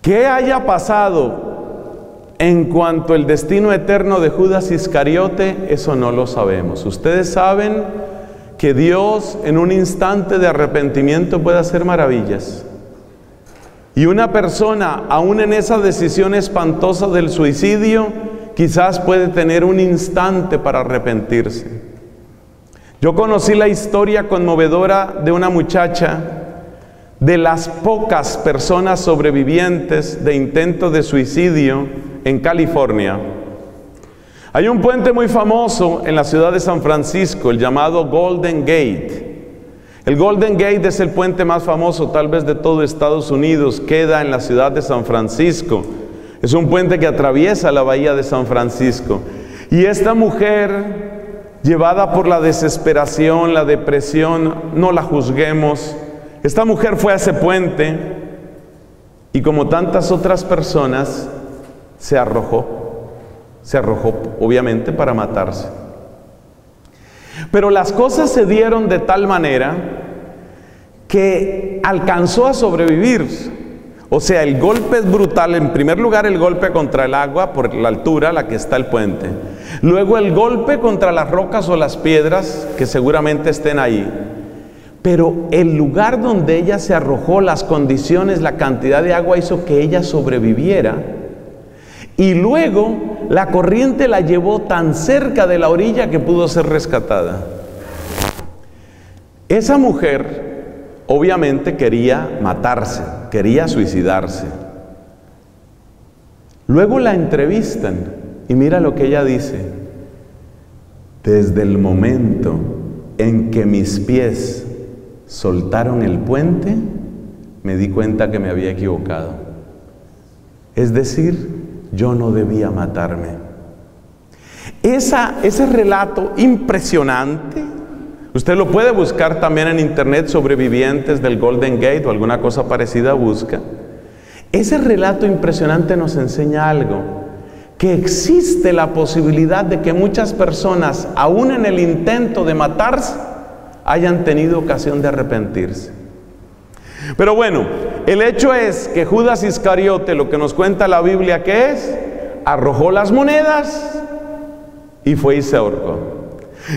¿Qué haya pasado en cuanto al destino eterno de Judas Iscariote? Eso no lo sabemos. Ustedes saben que Dios en un instante de arrepentimiento puede hacer maravillas. Y una persona, aún en esa decisión espantosa del suicidio, quizás puede tener un instante para arrepentirse. Yo conocí la historia conmovedora de una muchacha, de las pocas personas sobrevivientes de intento de suicidio en California. Hay un puente muy famoso en la ciudad de San Francisco, el llamado Golden Gate. El Golden Gate es el puente más famoso tal vez de todo Estados Unidos, queda en la ciudad de San Francisco. Es un puente que atraviesa la bahía de San Francisco. Y esta mujer, llevada por la desesperación, la depresión, no la juzguemos, esta mujer fue a ese puente y como tantas otras personas, se arrojó. Se arrojó, obviamente, para matarse. Pero las cosas se dieron de tal manera que alcanzó a sobrevivir. O sea, el golpe es brutal. En primer lugar, el golpe contra el agua por la altura a la que está el puente. Luego el golpe contra las rocas o las piedras que seguramente estén ahí. Pero el lugar donde ella se arrojó, las condiciones, la cantidad de agua hizo que ella sobreviviera. Y luego la corriente la llevó tan cerca de la orilla que pudo ser rescatada. Esa mujer obviamente quería matarse, quería suicidarse. Luego la entrevistan y mira lo que ella dice. Desde el momento en que mis pies soltaron el puente, me di cuenta que me había equivocado. Es decir, yo no debía matarme. Esa, ese relato impresionante Usted lo puede buscar también en internet, sobrevivientes del Golden Gate o alguna cosa parecida, busca. Ese relato impresionante nos enseña algo, que existe la posibilidad de que muchas personas, aún en el intento de matarse, hayan tenido ocasión de arrepentirse. Pero bueno, el hecho es que Judas Iscariote, lo que nos cuenta la Biblia que es, arrojó las monedas y fue y se ahorcó.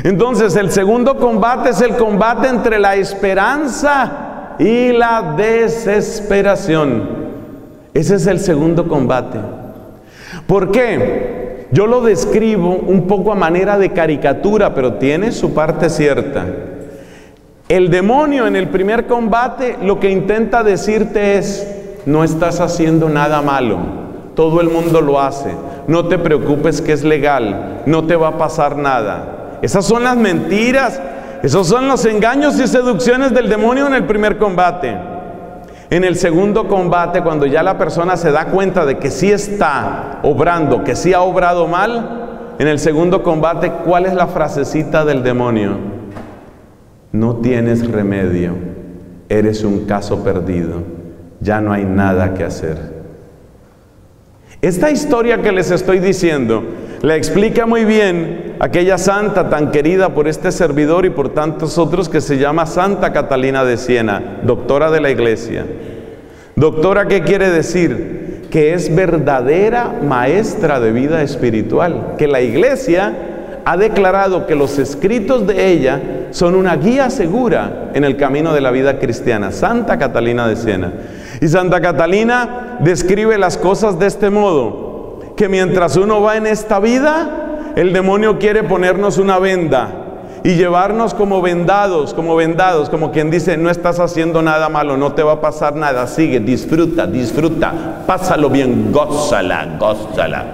Entonces el segundo combate es el combate entre la esperanza y la desesperación. Ese es el segundo combate. ¿Por qué? Yo lo describo un poco a manera de caricatura, pero tiene su parte cierta. El demonio en el primer combate lo que intenta decirte es, no estás haciendo nada malo, todo el mundo lo hace, no te preocupes que es legal, no te va a pasar nada. Esas son las mentiras, esos son los engaños y seducciones del demonio en el primer combate. En el segundo combate, cuando ya la persona se da cuenta de que sí está obrando, que sí ha obrado mal, en el segundo combate, ¿cuál es la frasecita del demonio? No tienes remedio, eres un caso perdido, ya no hay nada que hacer. Esta historia que les estoy diciendo la explica muy bien aquella santa tan querida por este servidor y por tantos otros que se llama Santa Catalina de Siena, doctora de la iglesia. Doctora, ¿qué quiere decir? Que es verdadera maestra de vida espiritual, que la iglesia ha declarado que los escritos de ella son una guía segura en el camino de la vida cristiana. Santa Catalina de Siena. Y Santa Catalina describe las cosas de este modo, que mientras uno va en esta vida, el demonio quiere ponernos una venda y llevarnos como vendados, como vendados, como quien dice, no estás haciendo nada malo, no te va a pasar nada, sigue, disfruta, disfruta, pásalo bien, gózala, gózala.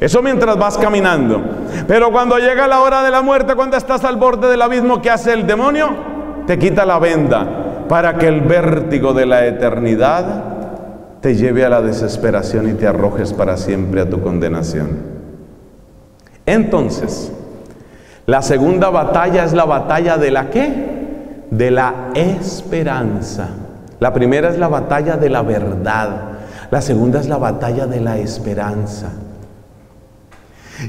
Eso mientras vas caminando. Pero cuando llega la hora de la muerte, cuando estás al borde del abismo, ¿qué hace el demonio? Te quita la venda para que el vértigo de la eternidad te lleve a la desesperación y te arrojes para siempre a tu condenación. Entonces, la segunda batalla es la batalla de la qué? De la esperanza. La primera es la batalla de la verdad. La segunda es la batalla de la esperanza.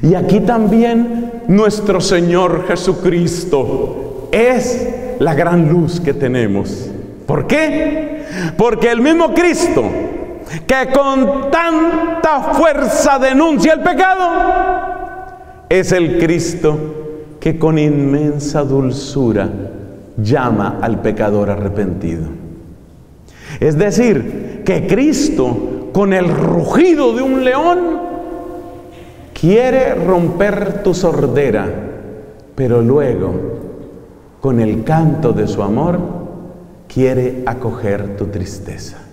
Y aquí también nuestro Señor Jesucristo es la gran luz que tenemos. ¿Por qué? Porque el mismo Cristo que con tanta fuerza denuncia el pecado, es el Cristo que con inmensa dulzura llama al pecador arrepentido. Es decir, que Cristo con el rugido de un león quiere romper tu sordera, pero luego, con el canto de su amor, quiere acoger tu tristeza.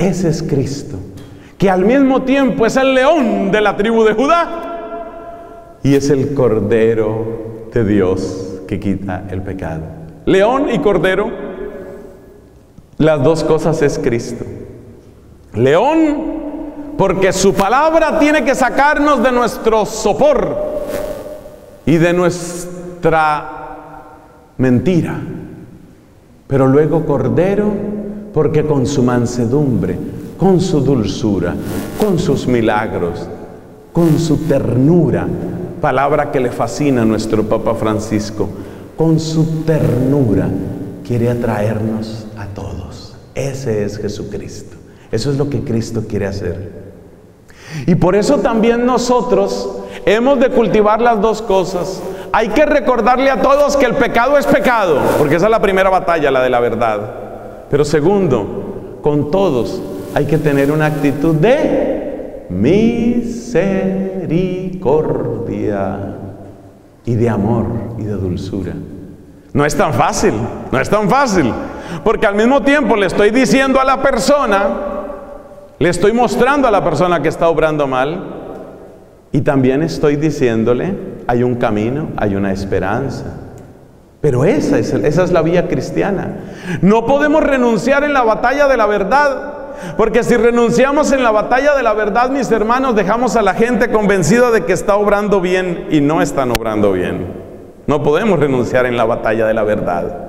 Ese es Cristo, que al mismo tiempo es el león de la tribu de Judá y es el cordero de Dios que quita el pecado. León y cordero, las dos cosas es Cristo. León porque su palabra tiene que sacarnos de nuestro sopor y de nuestra mentira. Pero luego Cordero, porque con su mansedumbre, con su dulzura, con sus milagros, con su ternura, palabra que le fascina a nuestro Papa Francisco, con su ternura quiere atraernos a todos. Ese es Jesucristo. Eso es lo que Cristo quiere hacer. Y por eso también nosotros hemos de cultivar las dos cosas. Hay que recordarle a todos que el pecado es pecado, porque esa es la primera batalla, la de la verdad. Pero segundo, con todos hay que tener una actitud de misericordia y de amor y de dulzura. No es tan fácil, no es tan fácil, porque al mismo tiempo le estoy diciendo a la persona, le estoy mostrando a la persona que está obrando mal y también estoy diciéndole, hay un camino, hay una esperanza. Pero esa es, la vía cristiana. No podemos renunciar en la batalla de la verdad, porque si renunciamos en la batalla de la verdad, mis hermanos, dejamos a la gente convencida de que está obrando bien y no están obrando bien. No podemos renunciar en la batalla de la verdad.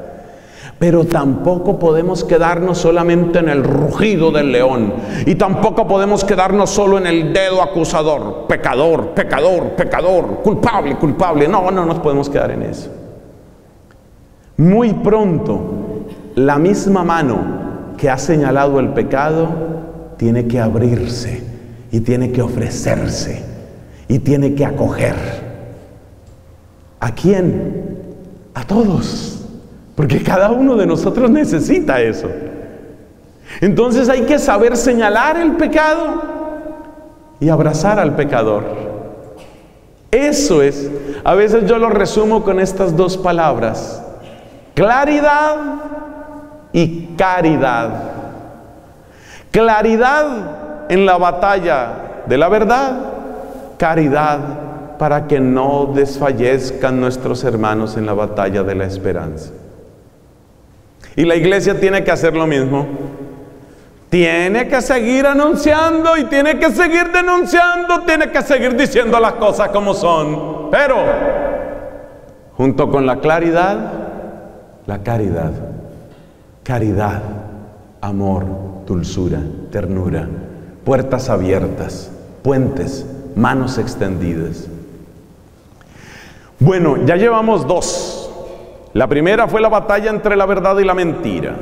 Pero tampoco podemos quedarnos solamente en el rugido del león. Y tampoco podemos quedarnos solo en el dedo acusador. Pecador, pecador, pecador, culpable, culpable. No, no nos podemos quedar en eso. Muy pronto, la misma mano que ha señalado el pecado tiene que abrirse y tiene que ofrecerse y tiene que acoger. ¿A quién? A todos. Porque cada uno de nosotros necesita eso. Entonces hay que saber señalar el pecado y abrazar al pecador. Eso es, a veces yo lo resumo con estas dos palabras, claridad y caridad. Claridad en la batalla de la verdad, caridad para que no desfallezcan nuestros hermanos en la batalla de la esperanza. Y la iglesia tiene que hacer lo mismo. Tiene que seguir anunciando y tiene que seguir denunciando, tiene que seguir diciendo las cosas como son. Pero, junto con la claridad, la caridad. Caridad, amor, dulzura, ternura, puertas abiertas, puentes, manos extendidas. Bueno, ya llevamos dos. La primera fue la batalla entre la verdad y la mentira.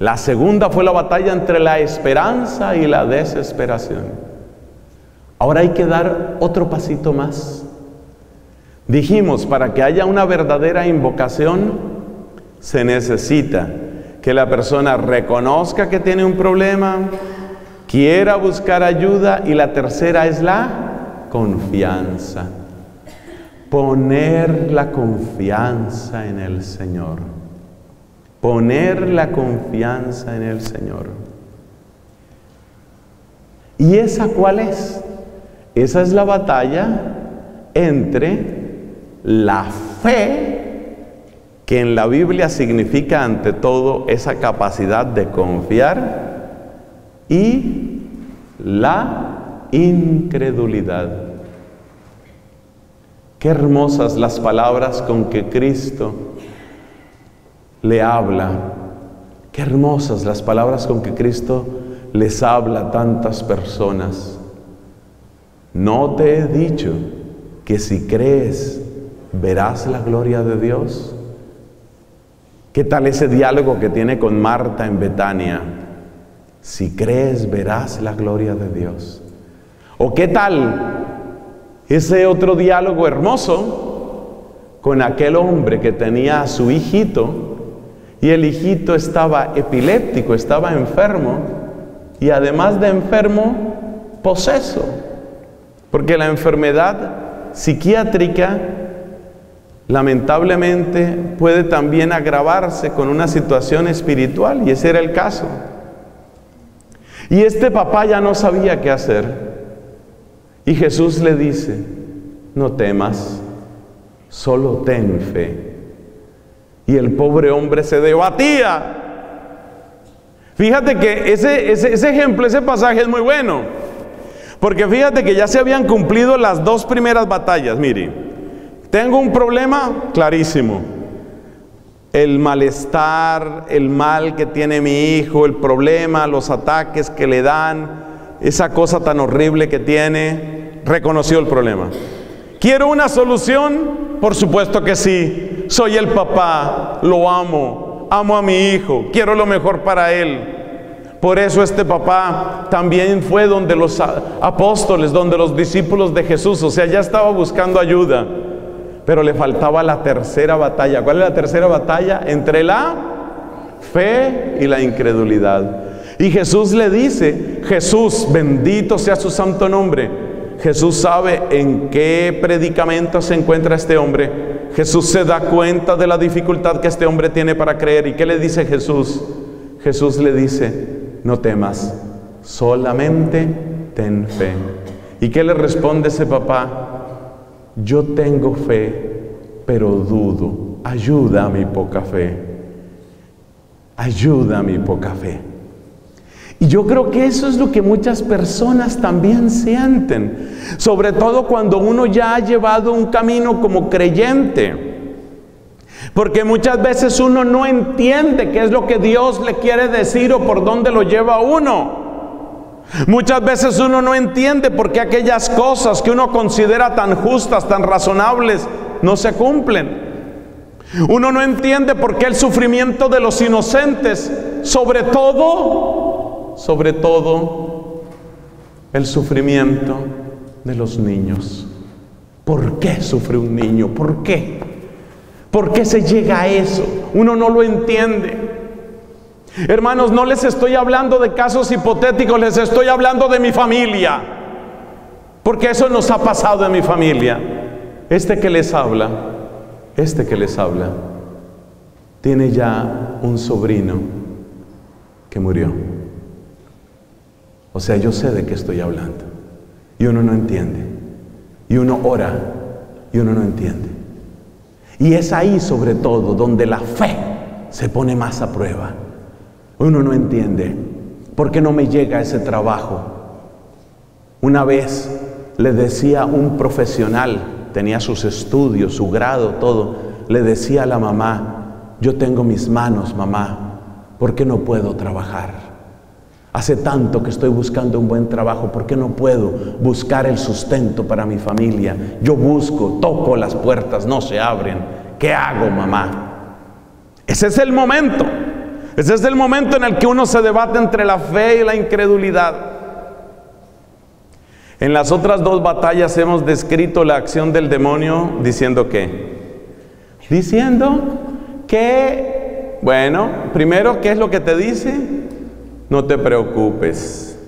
La segunda fue la batalla entre la esperanza y la desesperación. Ahora hay que dar otro pasito más. Dijimos, para que haya una verdadera invocación, se necesita que la persona reconozca que tiene un problema, quiera buscar ayuda y la tercera es la confianza. Poner la confianza en el Señor. Poner la confianza en el Señor. ¿Y esa cuál es? Esa es la batalla entre la fe, que en la Biblia significa ante todo esa capacidad de confiar, y la incredulidad. Qué hermosas las palabras con que Cristo le habla. Qué hermosas las palabras con que Cristo les habla a tantas personas. No te he dicho que si crees verás la gloria de Dios. ¿Qué tal ese diálogo que tiene con Marta en Betania? Si crees verás la gloria de Dios. ¿O qué tal ese otro diálogo hermoso con aquel hombre que tenía a su hijito y el hijito estaba epiléptico, estaba enfermo y además de enfermo, poseso, porque la enfermedad psiquiátrica lamentablemente puede también agravarse con una situación espiritual y ese era el caso. Y este papá ya no sabía qué hacer. Y Jesús le dice, no temas, solo ten fe. Y el pobre hombre se debatía. Fíjate que ese, ese, ejemplo, ese pasaje es muy bueno. Porque fíjate que ya se habían cumplido las dos primeras batallas. Mire, tengo un problema clarísimo. el malestar, el mal que tiene mi hijo, el problema, los ataques que le dan, esa cosa tan horrible que tiene, reconoció el problema. ¿Quiero una solución? Por supuesto que sí. Soy el papá, lo amo, amo a mi hijo, quiero lo mejor para él. Por eso este papá también fue donde los apóstoles, donde los discípulos de Jesús, o sea, ya estaba buscando ayuda, pero le faltaba la tercera batalla. ¿Cuál es la tercera batalla? Entre la fe y la incredulidad. Y Jesús le dice, Jesús, bendito sea su santo nombre. Jesús sabe en qué predicamento se encuentra este hombre. Jesús se da cuenta de la dificultad que este hombre tiene para creer. ¿Y qué le dice Jesús? Jesús le dice, no temas, solamente ten fe. ¿Y qué le responde ese papá? Yo tengo fe, pero dudo. Ayuda a mi poca fe. Ayuda a mi poca fe. Y yo creo que eso es lo que muchas personas también sienten, sobre todo cuando uno ya ha llevado un camino como creyente. Porque muchas veces uno no entiende qué es lo que Dios le quiere decir o por dónde lo lleva uno. Muchas veces uno no entiende por qué aquellas cosas que uno considera tan justas, tan razonables, no se cumplen. Uno no entiende por qué el sufrimiento de los inocentes, sobre todo, sobre todo, el sufrimiento de los niños. ¿Por qué sufre un niño? ¿Por qué? ¿Por qué se llega a eso? Uno no lo entiende. Hermanos, no les estoy hablando de casos hipotéticos, les estoy hablando de mi familia. Porque eso nos ha pasado en mi familia. Este que les habla, este que les habla, tiene ya un sobrino que murió. O sea, yo sé de qué estoy hablando. Y uno no entiende. Y uno ora y uno no entiende. Y es ahí sobre todo donde la fe se pone más a prueba. Uno no entiende por qué no me llega ese trabajo. Una vez le decía un profesional, tenía sus estudios, su grado, todo, le decía a la mamá, yo tengo mis manos, mamá, ¿por qué no puedo trabajar? Hace tanto que estoy buscando un buen trabajo, ¿por qué no puedo buscar el sustento para mi familia? Yo busco, toco las puertas, no se abren. ¿Qué hago, mamá? Ese es el momento. Ese es el momento en el que uno se debate entre la fe y la incredulidad. En las otras dos batallas hemos descrito la acción del demonio diciendo que, diciendo que, bueno, primero, ¿qué es lo que te dice? No te preocupes,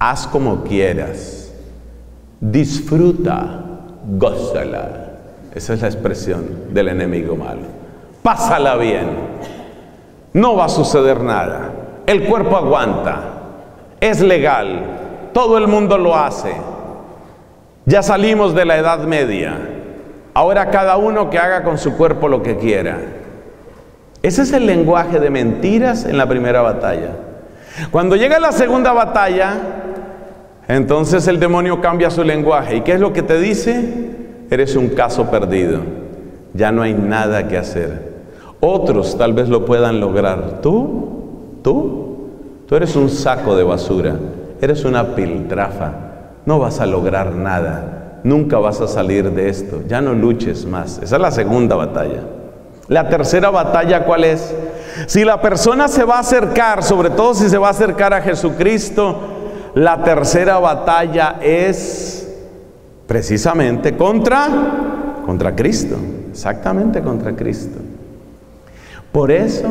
haz como quieras, disfruta, gózala. Esa es la expresión del enemigo malo. Pásala bien, no va a suceder nada. El cuerpo aguanta, es legal, todo el mundo lo hace. Ya salimos de la Edad Media. Ahora cada uno que haga con su cuerpo lo que quiera. Ese es el lenguaje de mentiras en la primera batalla. Cuando llega la segunda batalla, entonces el demonio cambia su lenguaje. ¿Y qué es lo que te dice? Eres un caso perdido. Ya no hay nada que hacer. Otros tal vez lo puedan lograr. Tú, tú, tú eres un saco de basura. Eres una piltrafa. No vas a lograr nada. Nunca vas a salir de esto. Ya no luches más. Esa es la segunda batalla. La tercera batalla, ¿cuál es? Si la persona se va a acercar, sobre todo si se va a acercar a Jesucristo, la tercera batalla es precisamente contra contra Cristo, exactamente contra Cristo. Por eso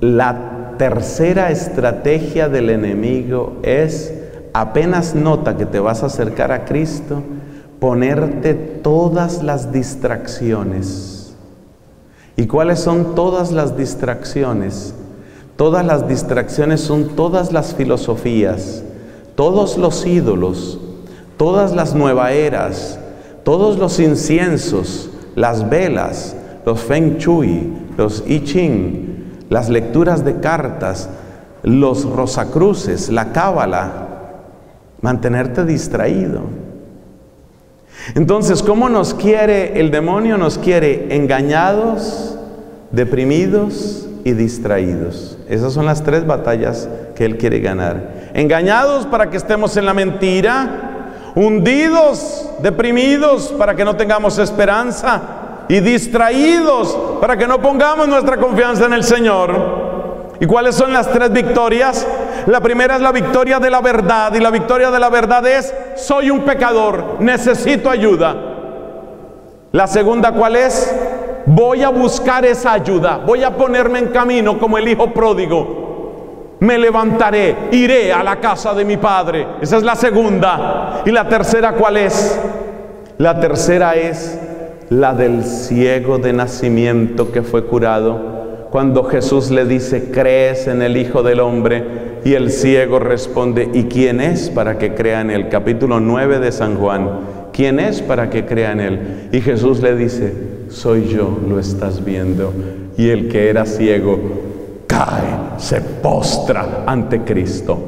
la tercera estrategia del enemigo es apenas nota que te vas a acercar a Cristo, ponerte todas las distracciones ¿Y cuáles son todas las distracciones? Todas las distracciones son todas las filosofías, todos los ídolos, todas las nueva-eras, todos los inciensos, las velas, los feng shui, los i ching, las lecturas de cartas, los rosacruces, la cábala, mantenerte distraído. Entonces, ¿cómo nos quiere el demonio? Nos quiere engañados, deprimidos y distraídos. Esas son las tres batallas que Él quiere ganar. Engañados para que estemos en la mentira, hundidos, deprimidos para que no tengamos esperanza y distraídos para que no pongamos nuestra confianza en el Señor. ¿Y cuáles son las tres victorias? La primera es la victoria de la verdad y la victoria de la verdad es soy un pecador, necesito ayuda. La segunda cuál es? Voy a buscar esa ayuda, voy a ponerme en camino como el hijo pródigo. Me levantaré, iré a la casa de mi padre. Esa es la segunda. ¿Y la tercera cuál es? La tercera es la del ciego de nacimiento que fue curado cuando Jesús le dice, ¿crees en el Hijo del Hombre? Y el ciego responde, ¿y quién es para que crea en él? Capítulo 9 de San Juan. ¿Quién es para que crea en él? Y Jesús le dice, soy yo, lo estás viendo. Y el que era ciego cae, se postra ante Cristo.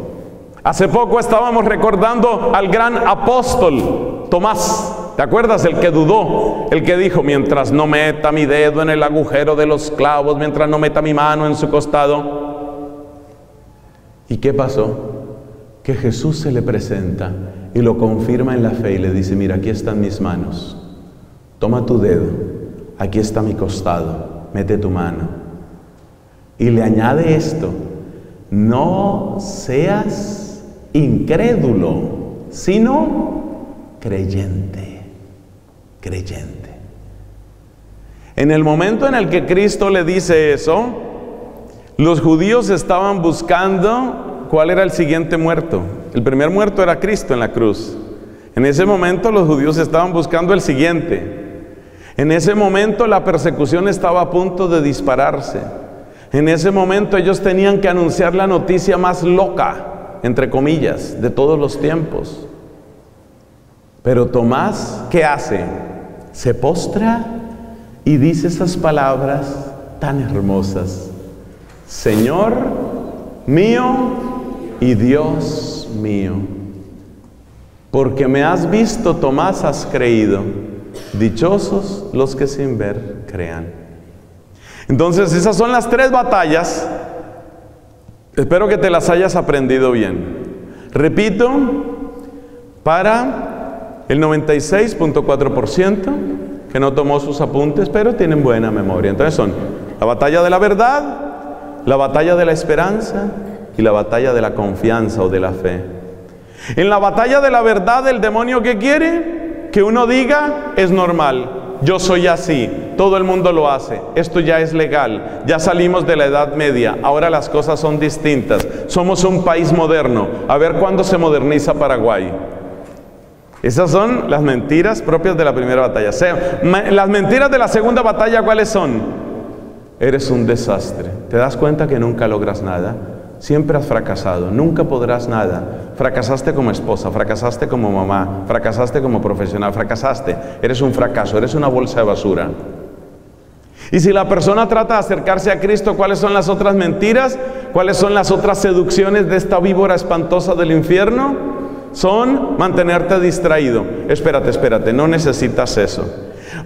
Hace poco estábamos recordando al gran apóstol Tomás. ¿Te acuerdas? El que dudó, el que dijo, mientras no meta mi dedo en el agujero de los clavos, mientras no meta mi mano en su costado. ¿Y qué pasó? Que Jesús se le presenta y lo confirma en la fe y le dice, mira, aquí están mis manos, toma tu dedo, aquí está mi costado, mete tu mano. Y le añade esto, no seas incrédulo, sino creyente creyente. En el momento en el que Cristo le dice eso, los judíos estaban buscando cuál era el siguiente muerto. El primer muerto era Cristo en la cruz. En ese momento los judíos estaban buscando el siguiente. En ese momento la persecución estaba a punto de dispararse. En ese momento ellos tenían que anunciar la noticia más loca, entre comillas, de todos los tiempos. Pero Tomás, ¿qué hace? Se postra y dice esas palabras tan hermosas. Señor mío y Dios mío. Porque me has visto, Tomás, has creído. Dichosos los que sin ver crean. Entonces, esas son las tres batallas. Espero que te las hayas aprendido bien. Repito, para el 96.4% que no tomó sus apuntes, pero tienen buena memoria. Entonces son la batalla de la verdad, la batalla de la esperanza y la batalla de la confianza o de la fe. En la batalla de la verdad, el demonio que quiere que uno diga es normal. Yo soy así, todo el mundo lo hace, esto ya es legal, ya salimos de la Edad Media, ahora las cosas son distintas, somos un país moderno, a ver cuándo se moderniza Paraguay. Esas son las mentiras propias de la primera batalla. Las mentiras de la segunda batalla, ¿cuáles son? Eres un desastre. ¿Te das cuenta que nunca logras nada? Siempre has fracasado, nunca podrás nada. Fracasaste como esposa, fracasaste como mamá, fracasaste como profesional, fracasaste. Eres un fracaso, eres una bolsa de basura. Y si la persona trata de acercarse a Cristo, ¿cuáles son las otras mentiras? ¿Cuáles son las otras seducciones de esta víbora espantosa del infierno? Son mantenerte distraído. Espérate, espérate, no necesitas eso.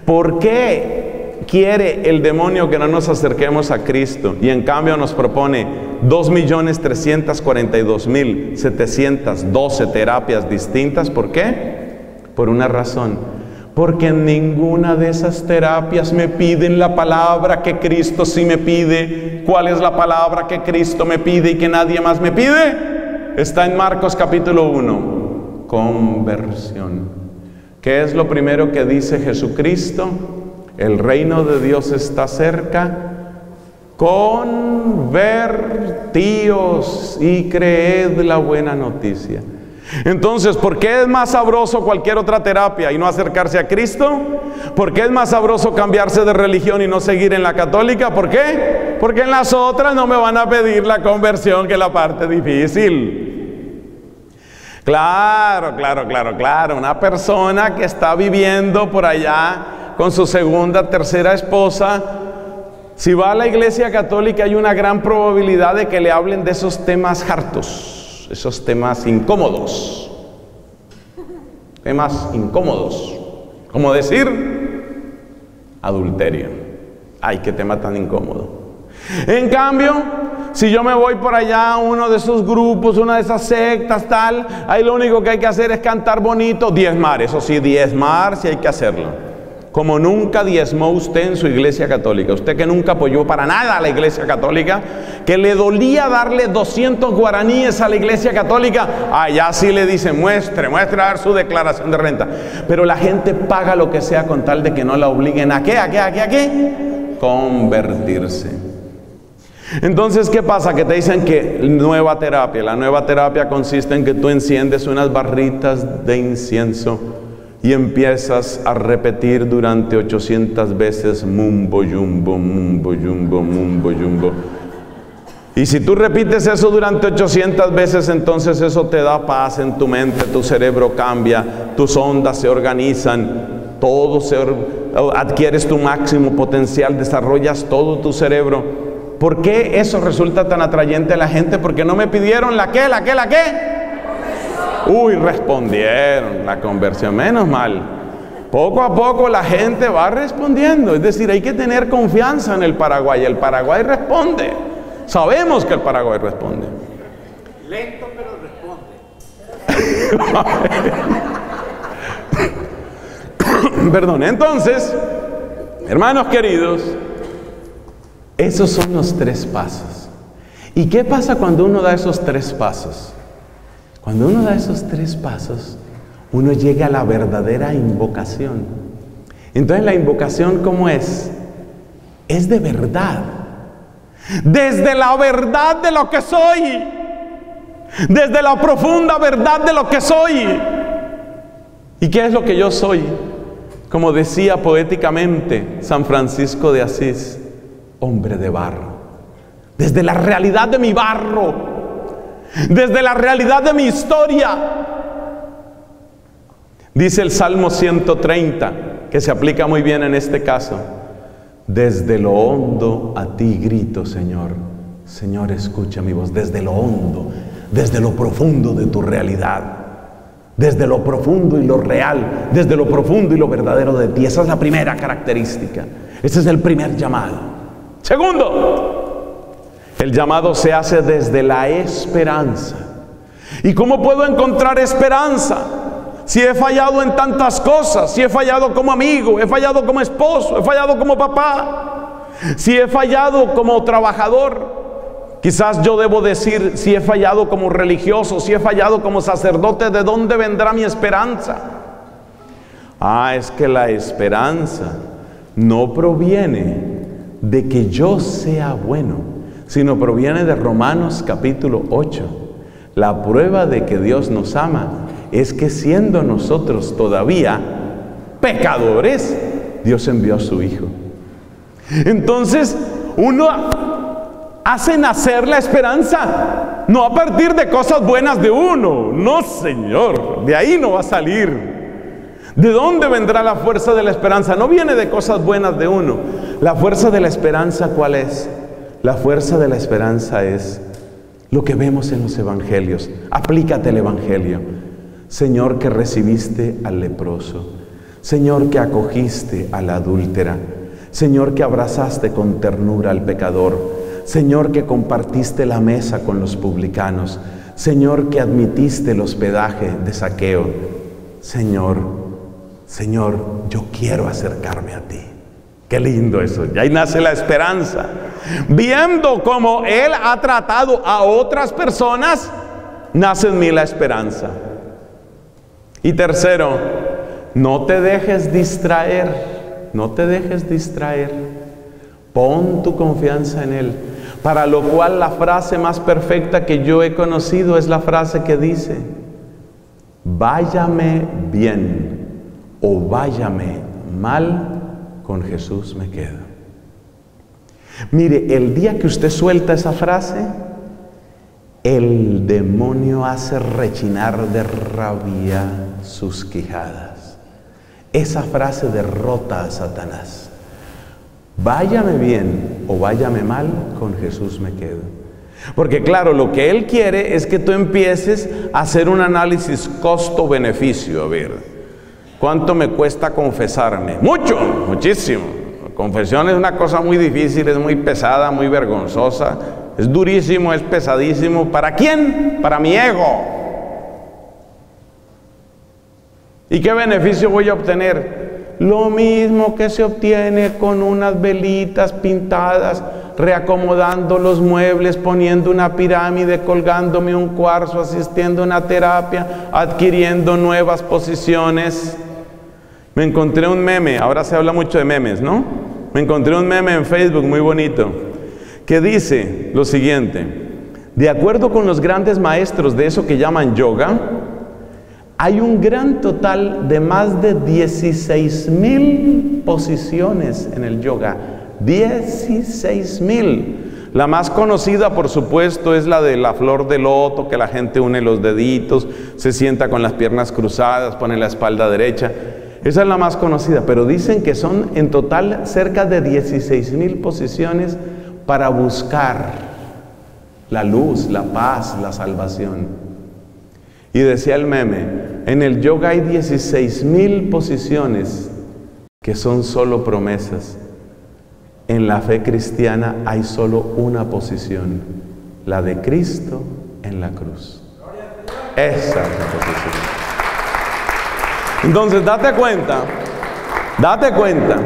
¿Por qué quiere el demonio que no nos acerquemos a Cristo y en cambio nos propone 2.342.712 terapias distintas? ¿Por qué? Por una razón. Porque en ninguna de esas terapias me piden la palabra que Cristo sí me pide. ¿Cuál es la palabra que Cristo me pide y que nadie más me pide? Está en Marcos capítulo 1 conversión. ¿Qué es lo primero que dice Jesucristo? El reino de Dios está cerca. Convertíos y creed la buena noticia. Entonces, ¿por qué es más sabroso cualquier otra terapia y no acercarse a Cristo? ¿Por qué es más sabroso cambiarse de religión y no seguir en la católica? ¿Por qué? Porque en las otras no me van a pedir la conversión, que es la parte difícil. Claro, claro, claro, claro. Una persona que está viviendo por allá con su segunda, tercera esposa, si va a la iglesia católica hay una gran probabilidad de que le hablen de esos temas hartos, esos temas incómodos. Temas incómodos. Como decir, adulterio. Ay, qué tema tan incómodo. En cambio, si yo me voy por allá a uno de esos grupos, una de esas sectas, tal, ahí lo único que hay que hacer es cantar bonito, diezmar. Eso sí, diezmar sí hay que hacerlo. Como nunca diezmó usted en su iglesia católica. Usted que nunca apoyó para nada a la iglesia católica, que le dolía darle 200 guaraníes a la iglesia católica, allá sí le dice, muestre, muestre a dar su declaración de renta. Pero la gente paga lo que sea con tal de que no la obliguen a qué, a qué, a qué, a qué, convertirse. Entonces, ¿qué pasa? Que te dicen que nueva terapia. La nueva terapia consiste en que tú enciendes unas barritas de incienso y empiezas a repetir durante 800 veces mumbo yumbo, mumbo yumbo, mumbo yumbo. Y si tú repites eso durante 800 veces, entonces eso te da paz en tu mente, tu cerebro cambia, tus ondas se organizan, todo adquieres tu máximo potencial, desarrollas todo tu cerebro. ¿Por qué eso resulta tan atrayente a la gente? Porque no me pidieron la qué, la qué, la qué. Uy, respondieron la conversión, menos mal. Poco a poco la gente va respondiendo. Es decir, hay que tener confianza en el Paraguay. El Paraguay responde. Sabemos que el Paraguay responde. Lento pero responde. Perdón, entonces, hermanos queridos, esos son los tres pasos. ¿Y qué pasa cuando uno da esos tres pasos? Cuando uno da esos tres pasos, uno llega a la verdadera invocación. Entonces la invocación, ¿cómo es? Es de verdad. Desde la verdad de lo que soy. Desde la profunda verdad de lo que soy. ¿Y qué es lo que yo soy? Como decía poéticamente San Francisco de Asís, hombre de barro. Desde la realidad de mi barro. Desde la realidad de mi historia. Dice el Salmo 130, que se aplica muy bien en este caso. Desde lo hondo a ti grito, Señor. Señor, escucha mi voz. Desde lo hondo, desde lo profundo de tu realidad. Desde lo profundo y lo real, desde lo profundo y lo verdadero de ti. Esa es la primera característica. Ese es el primer llamado. Segundo, el llamado se hace desde la esperanza. ¿Y cómo puedo encontrar esperanza? Si he fallado en tantas cosas, si he fallado como amigo, he fallado como esposo, he fallado como papá, si he fallado como trabajador, quizás yo debo decir si he fallado como religioso, si he fallado como sacerdote, ¿de dónde vendrá mi esperanza? Ah, es que la esperanza no proviene de que yo sea bueno, sino proviene de Romanos capítulo 8. La prueba de que Dios nos ama es que siendo nosotros todavía pecadores, Dios envió a su Hijo. Entonces, uno hace nacer la esperanza, no a partir de cosas buenas de uno, no Señor, de ahí no va a salir. ¿De dónde vendrá la fuerza de la esperanza? No viene de cosas buenas de uno. La fuerza de la esperanza, ¿cuál es? La fuerza de la esperanza es lo que vemos en los evangelios. Aplícate el evangelio. Señor que recibiste al leproso. Señor que acogiste a la adúltera. Señor que abrazaste con ternura al pecador. Señor que compartiste la mesa con los publicanos. Señor que admitiste el hospedaje de saqueo. Señor Señor, yo quiero acercarme a ti. Qué lindo eso. Y ahí nace la esperanza. Viendo cómo Él ha tratado a otras personas, nace en mí la esperanza. Y tercero, no te dejes distraer. No te dejes distraer. Pon tu confianza en Él. Para lo cual la frase más perfecta que yo he conocido es la frase que dice, váyame bien o váyame mal, con Jesús me quedo. Mire, el día que usted suelta esa frase, el demonio hace rechinar de rabia sus quijadas. Esa frase derrota a Satanás. Váyame bien o váyame mal, con Jesús me quedo. Porque claro, lo que Él quiere es que tú empieces a hacer un análisis costo-beneficio. A ver, ¿Cuánto me cuesta confesarme? Mucho, muchísimo. Confesión es una cosa muy difícil, es muy pesada, muy vergonzosa. Es durísimo, es pesadísimo. ¿Para quién? Para mi ego. ¿Y qué beneficio voy a obtener? Lo mismo que se obtiene con unas velitas pintadas, reacomodando los muebles, poniendo una pirámide, colgándome un cuarzo, asistiendo a una terapia, adquiriendo nuevas posiciones. Me encontré un meme, ahora se habla mucho de memes, ¿no? Me encontré un meme en Facebook muy bonito que dice lo siguiente, de acuerdo con los grandes maestros de eso que llaman yoga, hay un gran total de más de 16 mil posiciones en el yoga. 16 mil. La más conocida, por supuesto, es la de la flor de loto, que la gente une los deditos, se sienta con las piernas cruzadas, pone la espalda derecha. Esa es la más conocida, pero dicen que son en total cerca de 16 mil posiciones para buscar la luz, la paz, la salvación. Y decía el meme, en el yoga hay 16 mil posiciones que son solo promesas. En la fe cristiana hay solo una posición, la de Cristo en la cruz. Esa es la posición. Entonces, date cuenta, date cuenta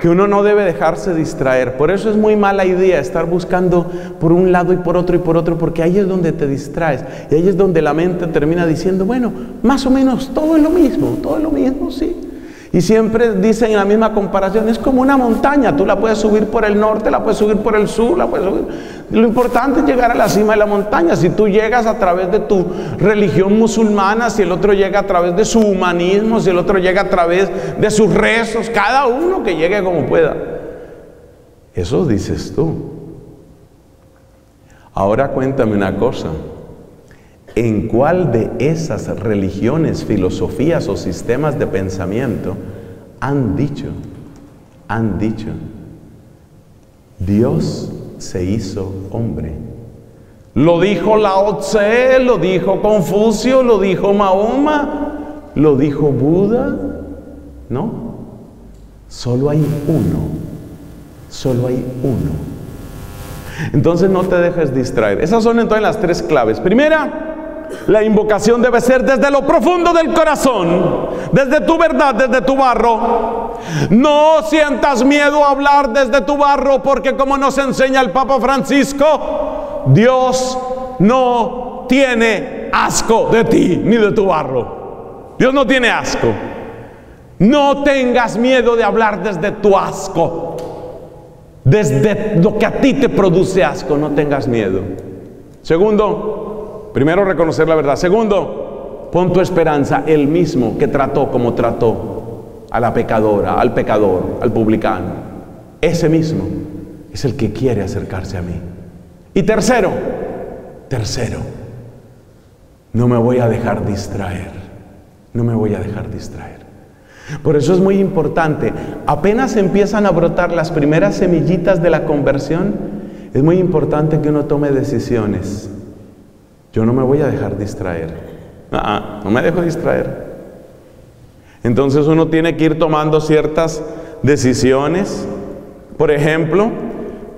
que uno no debe dejarse distraer. Por eso es muy mala idea estar buscando por un lado y por otro y por otro, porque ahí es donde te distraes. Y ahí es donde la mente termina diciendo, bueno, más o menos todo es lo mismo, todo es lo mismo, sí. Y siempre dicen en la misma comparación, es como una montaña, tú la puedes subir por el norte, la puedes subir por el sur, la puedes subir. Lo importante es llegar a la cima de la montaña. Si tú llegas a través de tu religión musulmana, si el otro llega a través de su humanismo, si el otro llega a través de sus rezos, cada uno que llegue como pueda. Eso dices tú. Ahora cuéntame una cosa. ¿En cuál de esas religiones, filosofías o sistemas de pensamiento han dicho, han dicho, Dios se hizo hombre? Lo dijo Lao Tse, lo dijo Confucio, lo dijo Mahoma, lo dijo Buda. No, solo hay uno, solo hay uno. Entonces no te dejes distraer. Esas son entonces las tres claves. Primera, la invocación debe ser desde lo profundo del corazón, desde tu verdad, desde tu barro. No sientas miedo a hablar desde tu barro, porque como nos enseña el Papa Francisco, Dios no tiene asco de ti ni de tu barro. Dios no tiene asco. No tengas miedo de hablar desde tu asco. Desde lo que a ti te produce asco, no tengas miedo. Segundo, Primero, reconocer la verdad. Segundo, pon tu esperanza el mismo que trató como trató a la pecadora, al pecador, al publicano. Ese mismo es el que quiere acercarse a mí. Y tercero, tercero, no me voy a dejar distraer. No me voy a dejar distraer. Por eso es muy importante, apenas empiezan a brotar las primeras semillitas de la conversión, es muy importante que uno tome decisiones. Yo no me voy a dejar distraer. Ah, ah, no me dejo distraer. Entonces uno tiene que ir tomando ciertas decisiones. Por ejemplo,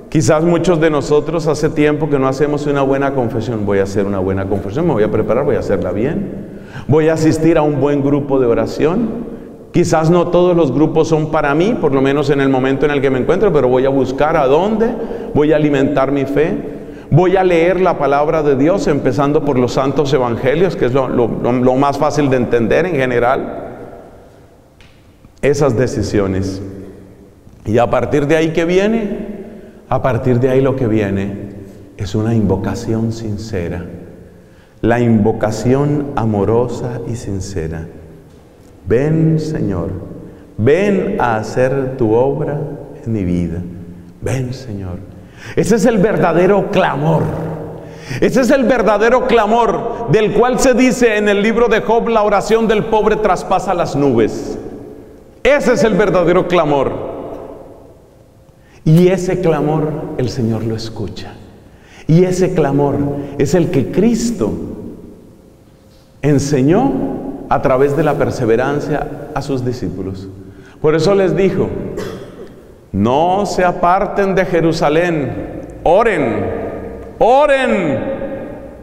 quizás muchos de nosotros hace tiempo que no hacemos una buena confesión. Voy a hacer una buena confesión, me voy a preparar, voy a hacerla bien. Voy a asistir a un buen grupo de oración. Quizás no todos los grupos son para mí, por lo menos en el momento en el que me encuentro, pero voy a buscar a dónde, voy a alimentar mi fe. Voy a leer la palabra de Dios empezando por los santos evangelios, que es lo, más fácil de entender en general. Esas decisiones. Y a partir de ahí que viene, a partir de ahí lo que viene es una invocación sincera. La invocación amorosa y sincera. Ven Señor, ven a hacer tu obra en mi vida. Ven Señor. Ese es el verdadero clamor. Ese es el verdadero clamor del cual se dice en el libro de Job, la oración del pobre traspasa las nubes. Ese es el verdadero clamor. Y ese clamor el Señor lo escucha. Y ese clamor es el que Cristo enseñó a través de la perseverancia a sus discípulos. Por eso les dijo, no se aparten de Jerusalén, oren, oren,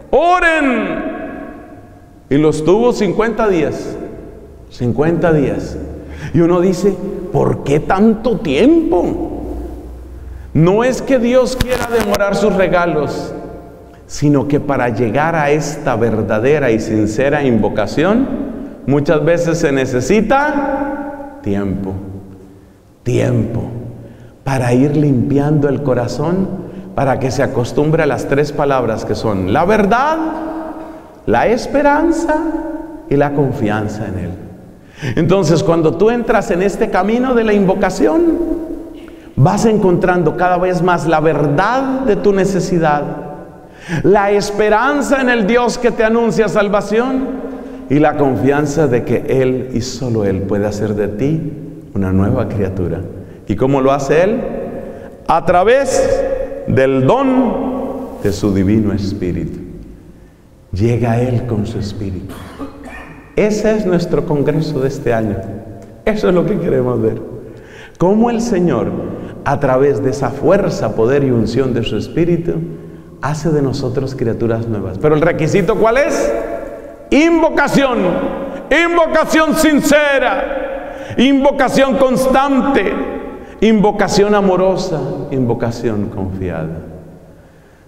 oren. Y los tuvo 50 días, 50 días. Y uno dice, ¿por qué tanto tiempo? No es que Dios quiera demorar sus regalos, sino que para llegar a esta verdadera y sincera invocación, muchas veces se necesita tiempo, tiempo, para ir limpiando el corazón, para que se acostumbre a las tres palabras que son la verdad, la esperanza y la confianza en Él. Entonces, cuando tú entras en este camino de la invocación, vas encontrando cada vez más la verdad de tu necesidad, la esperanza en el Dios que te anuncia salvación y la confianza de que Él y solo Él puede hacer de ti una nueva criatura. ¿Y cómo lo hace Él? A través del don de su divino Espíritu. Llega Él con su Espíritu. Ese es nuestro congreso de este año. Eso es lo que queremos ver. Cómo el Señor, a través de esa fuerza, poder y unción de su Espíritu, hace de nosotros criaturas nuevas. Pero el requisito cuál es? Invocación, invocación sincera, invocación constante, invocación amorosa, invocación confiada.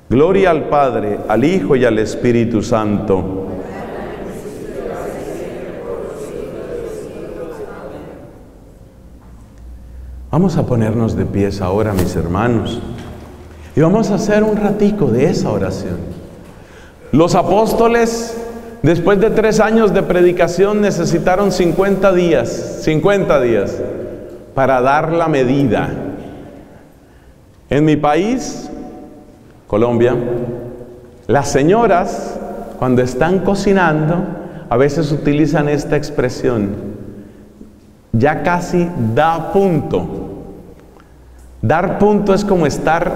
Gloria al Padre, al Hijo y al Espíritu Santo. Vamos a ponernos de pies ahora, mis hermanos, y vamos a hacer un ratico de esa oración. Los apóstoles, después de tres años de predicación, necesitaron 50 días, 50 días, para dar la medida. En mi país, Colombia, las señoras, cuando están cocinando, a veces utilizan esta expresión, ya casi da punto. Dar punto es como estar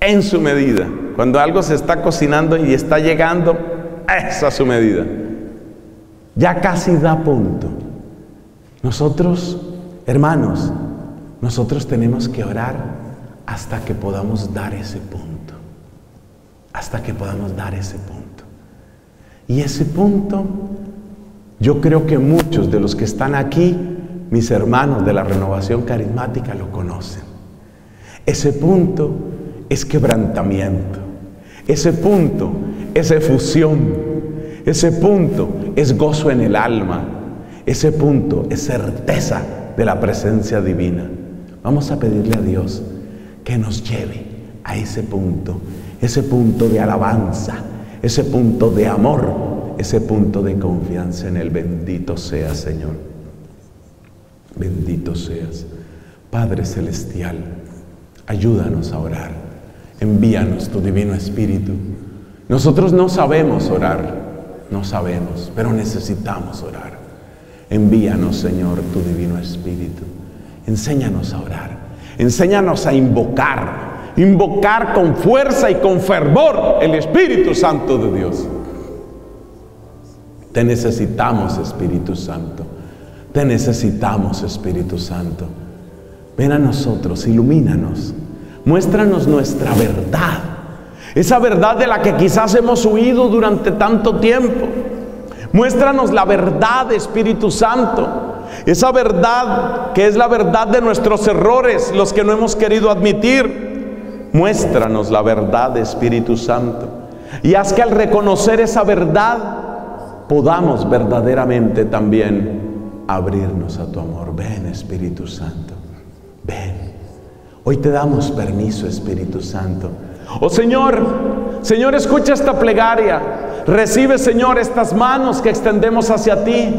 en su medida. Cuando algo se está cocinando y está llegando, esa a su medida. Ya casi da punto. Nosotros, hermanos, nosotros tenemos que orar hasta que podamos dar ese punto. Hasta que podamos dar ese punto. Y ese punto yo creo que muchos de los que están aquí, mis hermanos de la renovación carismática, lo conocen. Ese punto es quebrantamiento. Ese punto es efusión. Ese punto es gozo en el alma. Ese punto es certeza de la presencia divina. Vamos a pedirle a Dios que nos lleve a ese punto, ese punto de alabanza, ese punto de amor, ese punto de confianza en el bendito sea Señor. Bendito seas. Padre Celestial, ayúdanos a orar. Envíanos tu Divino Espíritu. Nosotros no sabemos orar, no sabemos, pero necesitamos orar. Envíanos, Señor, tu Divino Espíritu. Enséñanos a orar. Enséñanos a invocar. Invocar con fuerza y con fervor el Espíritu Santo de Dios. Te necesitamos, Espíritu Santo. Te necesitamos, Espíritu Santo. Ven a nosotros, ilumínanos. Muéstranos nuestra verdad. Esa verdad de la que quizás hemos huido durante tanto tiempo. Muéstranos la verdad, Espíritu Santo. Esa verdad que es la verdad de nuestros errores, los que no hemos querido admitir. Muéstranos la verdad, Espíritu Santo. Y haz que al reconocer esa verdad, podamos verdaderamente también abrirnos a tu amor. Ven Espíritu Santo, ven. Hoy te damos permiso Espíritu Santo. Oh Señor, Señor, escucha esta plegaria. Recibe Señor estas manos que extendemos hacia ti.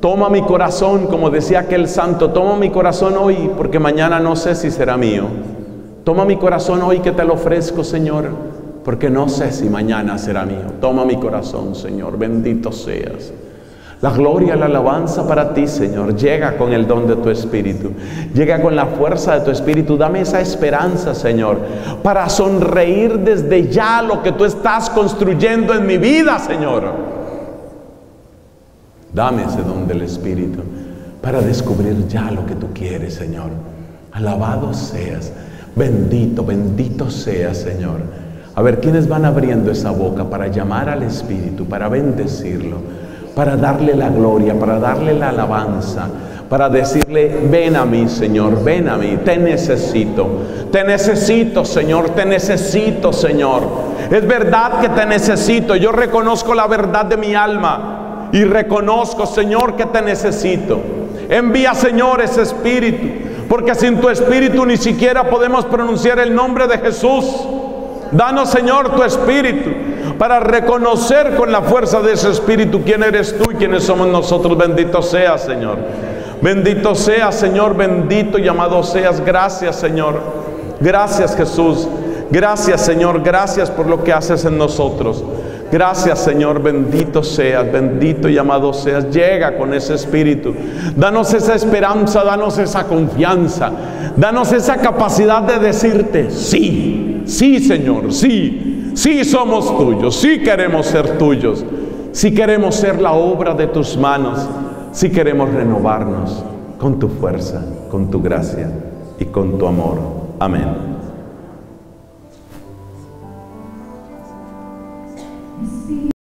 Toma mi corazón, como decía aquel santo, toma mi corazón hoy porque mañana no sé si será mío. Toma mi corazón hoy que te lo ofrezco, Señor porque no sé si mañana será mío. Toma mi corazón, Señor, bendito seas. La gloria, la alabanza para ti, Señor, llega con el don de tu Espíritu. Llega con la fuerza de tu Espíritu. Dame esa esperanza, Señor, para sonreír desde ya lo que tú estás construyendo en mi vida, Señor. Dame ese don del Espíritu para descubrir ya lo que tú quieres, Señor, Alabado seas. Bendito, bendito seas, Señor. A ver, ¿quiénes van abriendo esa boca para llamar al Espíritu, para bendecirlo, para darle la gloria, para darle la alabanza, para decirle, ven a mí, Señor, ven a mí, te necesito, te necesito, Señor, te necesito, Señor. Es verdad que te necesito, yo reconozco la verdad de mi alma y reconozco, Señor, que te necesito. Envía, Señor, ese espíritu, porque sin tu espíritu ni siquiera podemos pronunciar el nombre de Jesús. Danos, Señor, tu espíritu para reconocer con la fuerza de ese espíritu quién eres tú y quiénes somos nosotros. Bendito seas, Señor. Bendito seas, Señor, bendito y amado seas. Gracias, Señor. Gracias, Jesús. Gracias, Señor. Gracias por lo que haces en nosotros. Gracias Señor, bendito seas, bendito y amado seas. Llega con ese espíritu. Danos esa esperanza, danos esa confianza. Danos esa capacidad de decirte, sí, sí Señor, sí, sí somos tuyos, sí queremos ser tuyos, sí queremos ser la obra de tus manos, sí queremos renovarnos con tu fuerza, con tu gracia y con tu amor. Amén.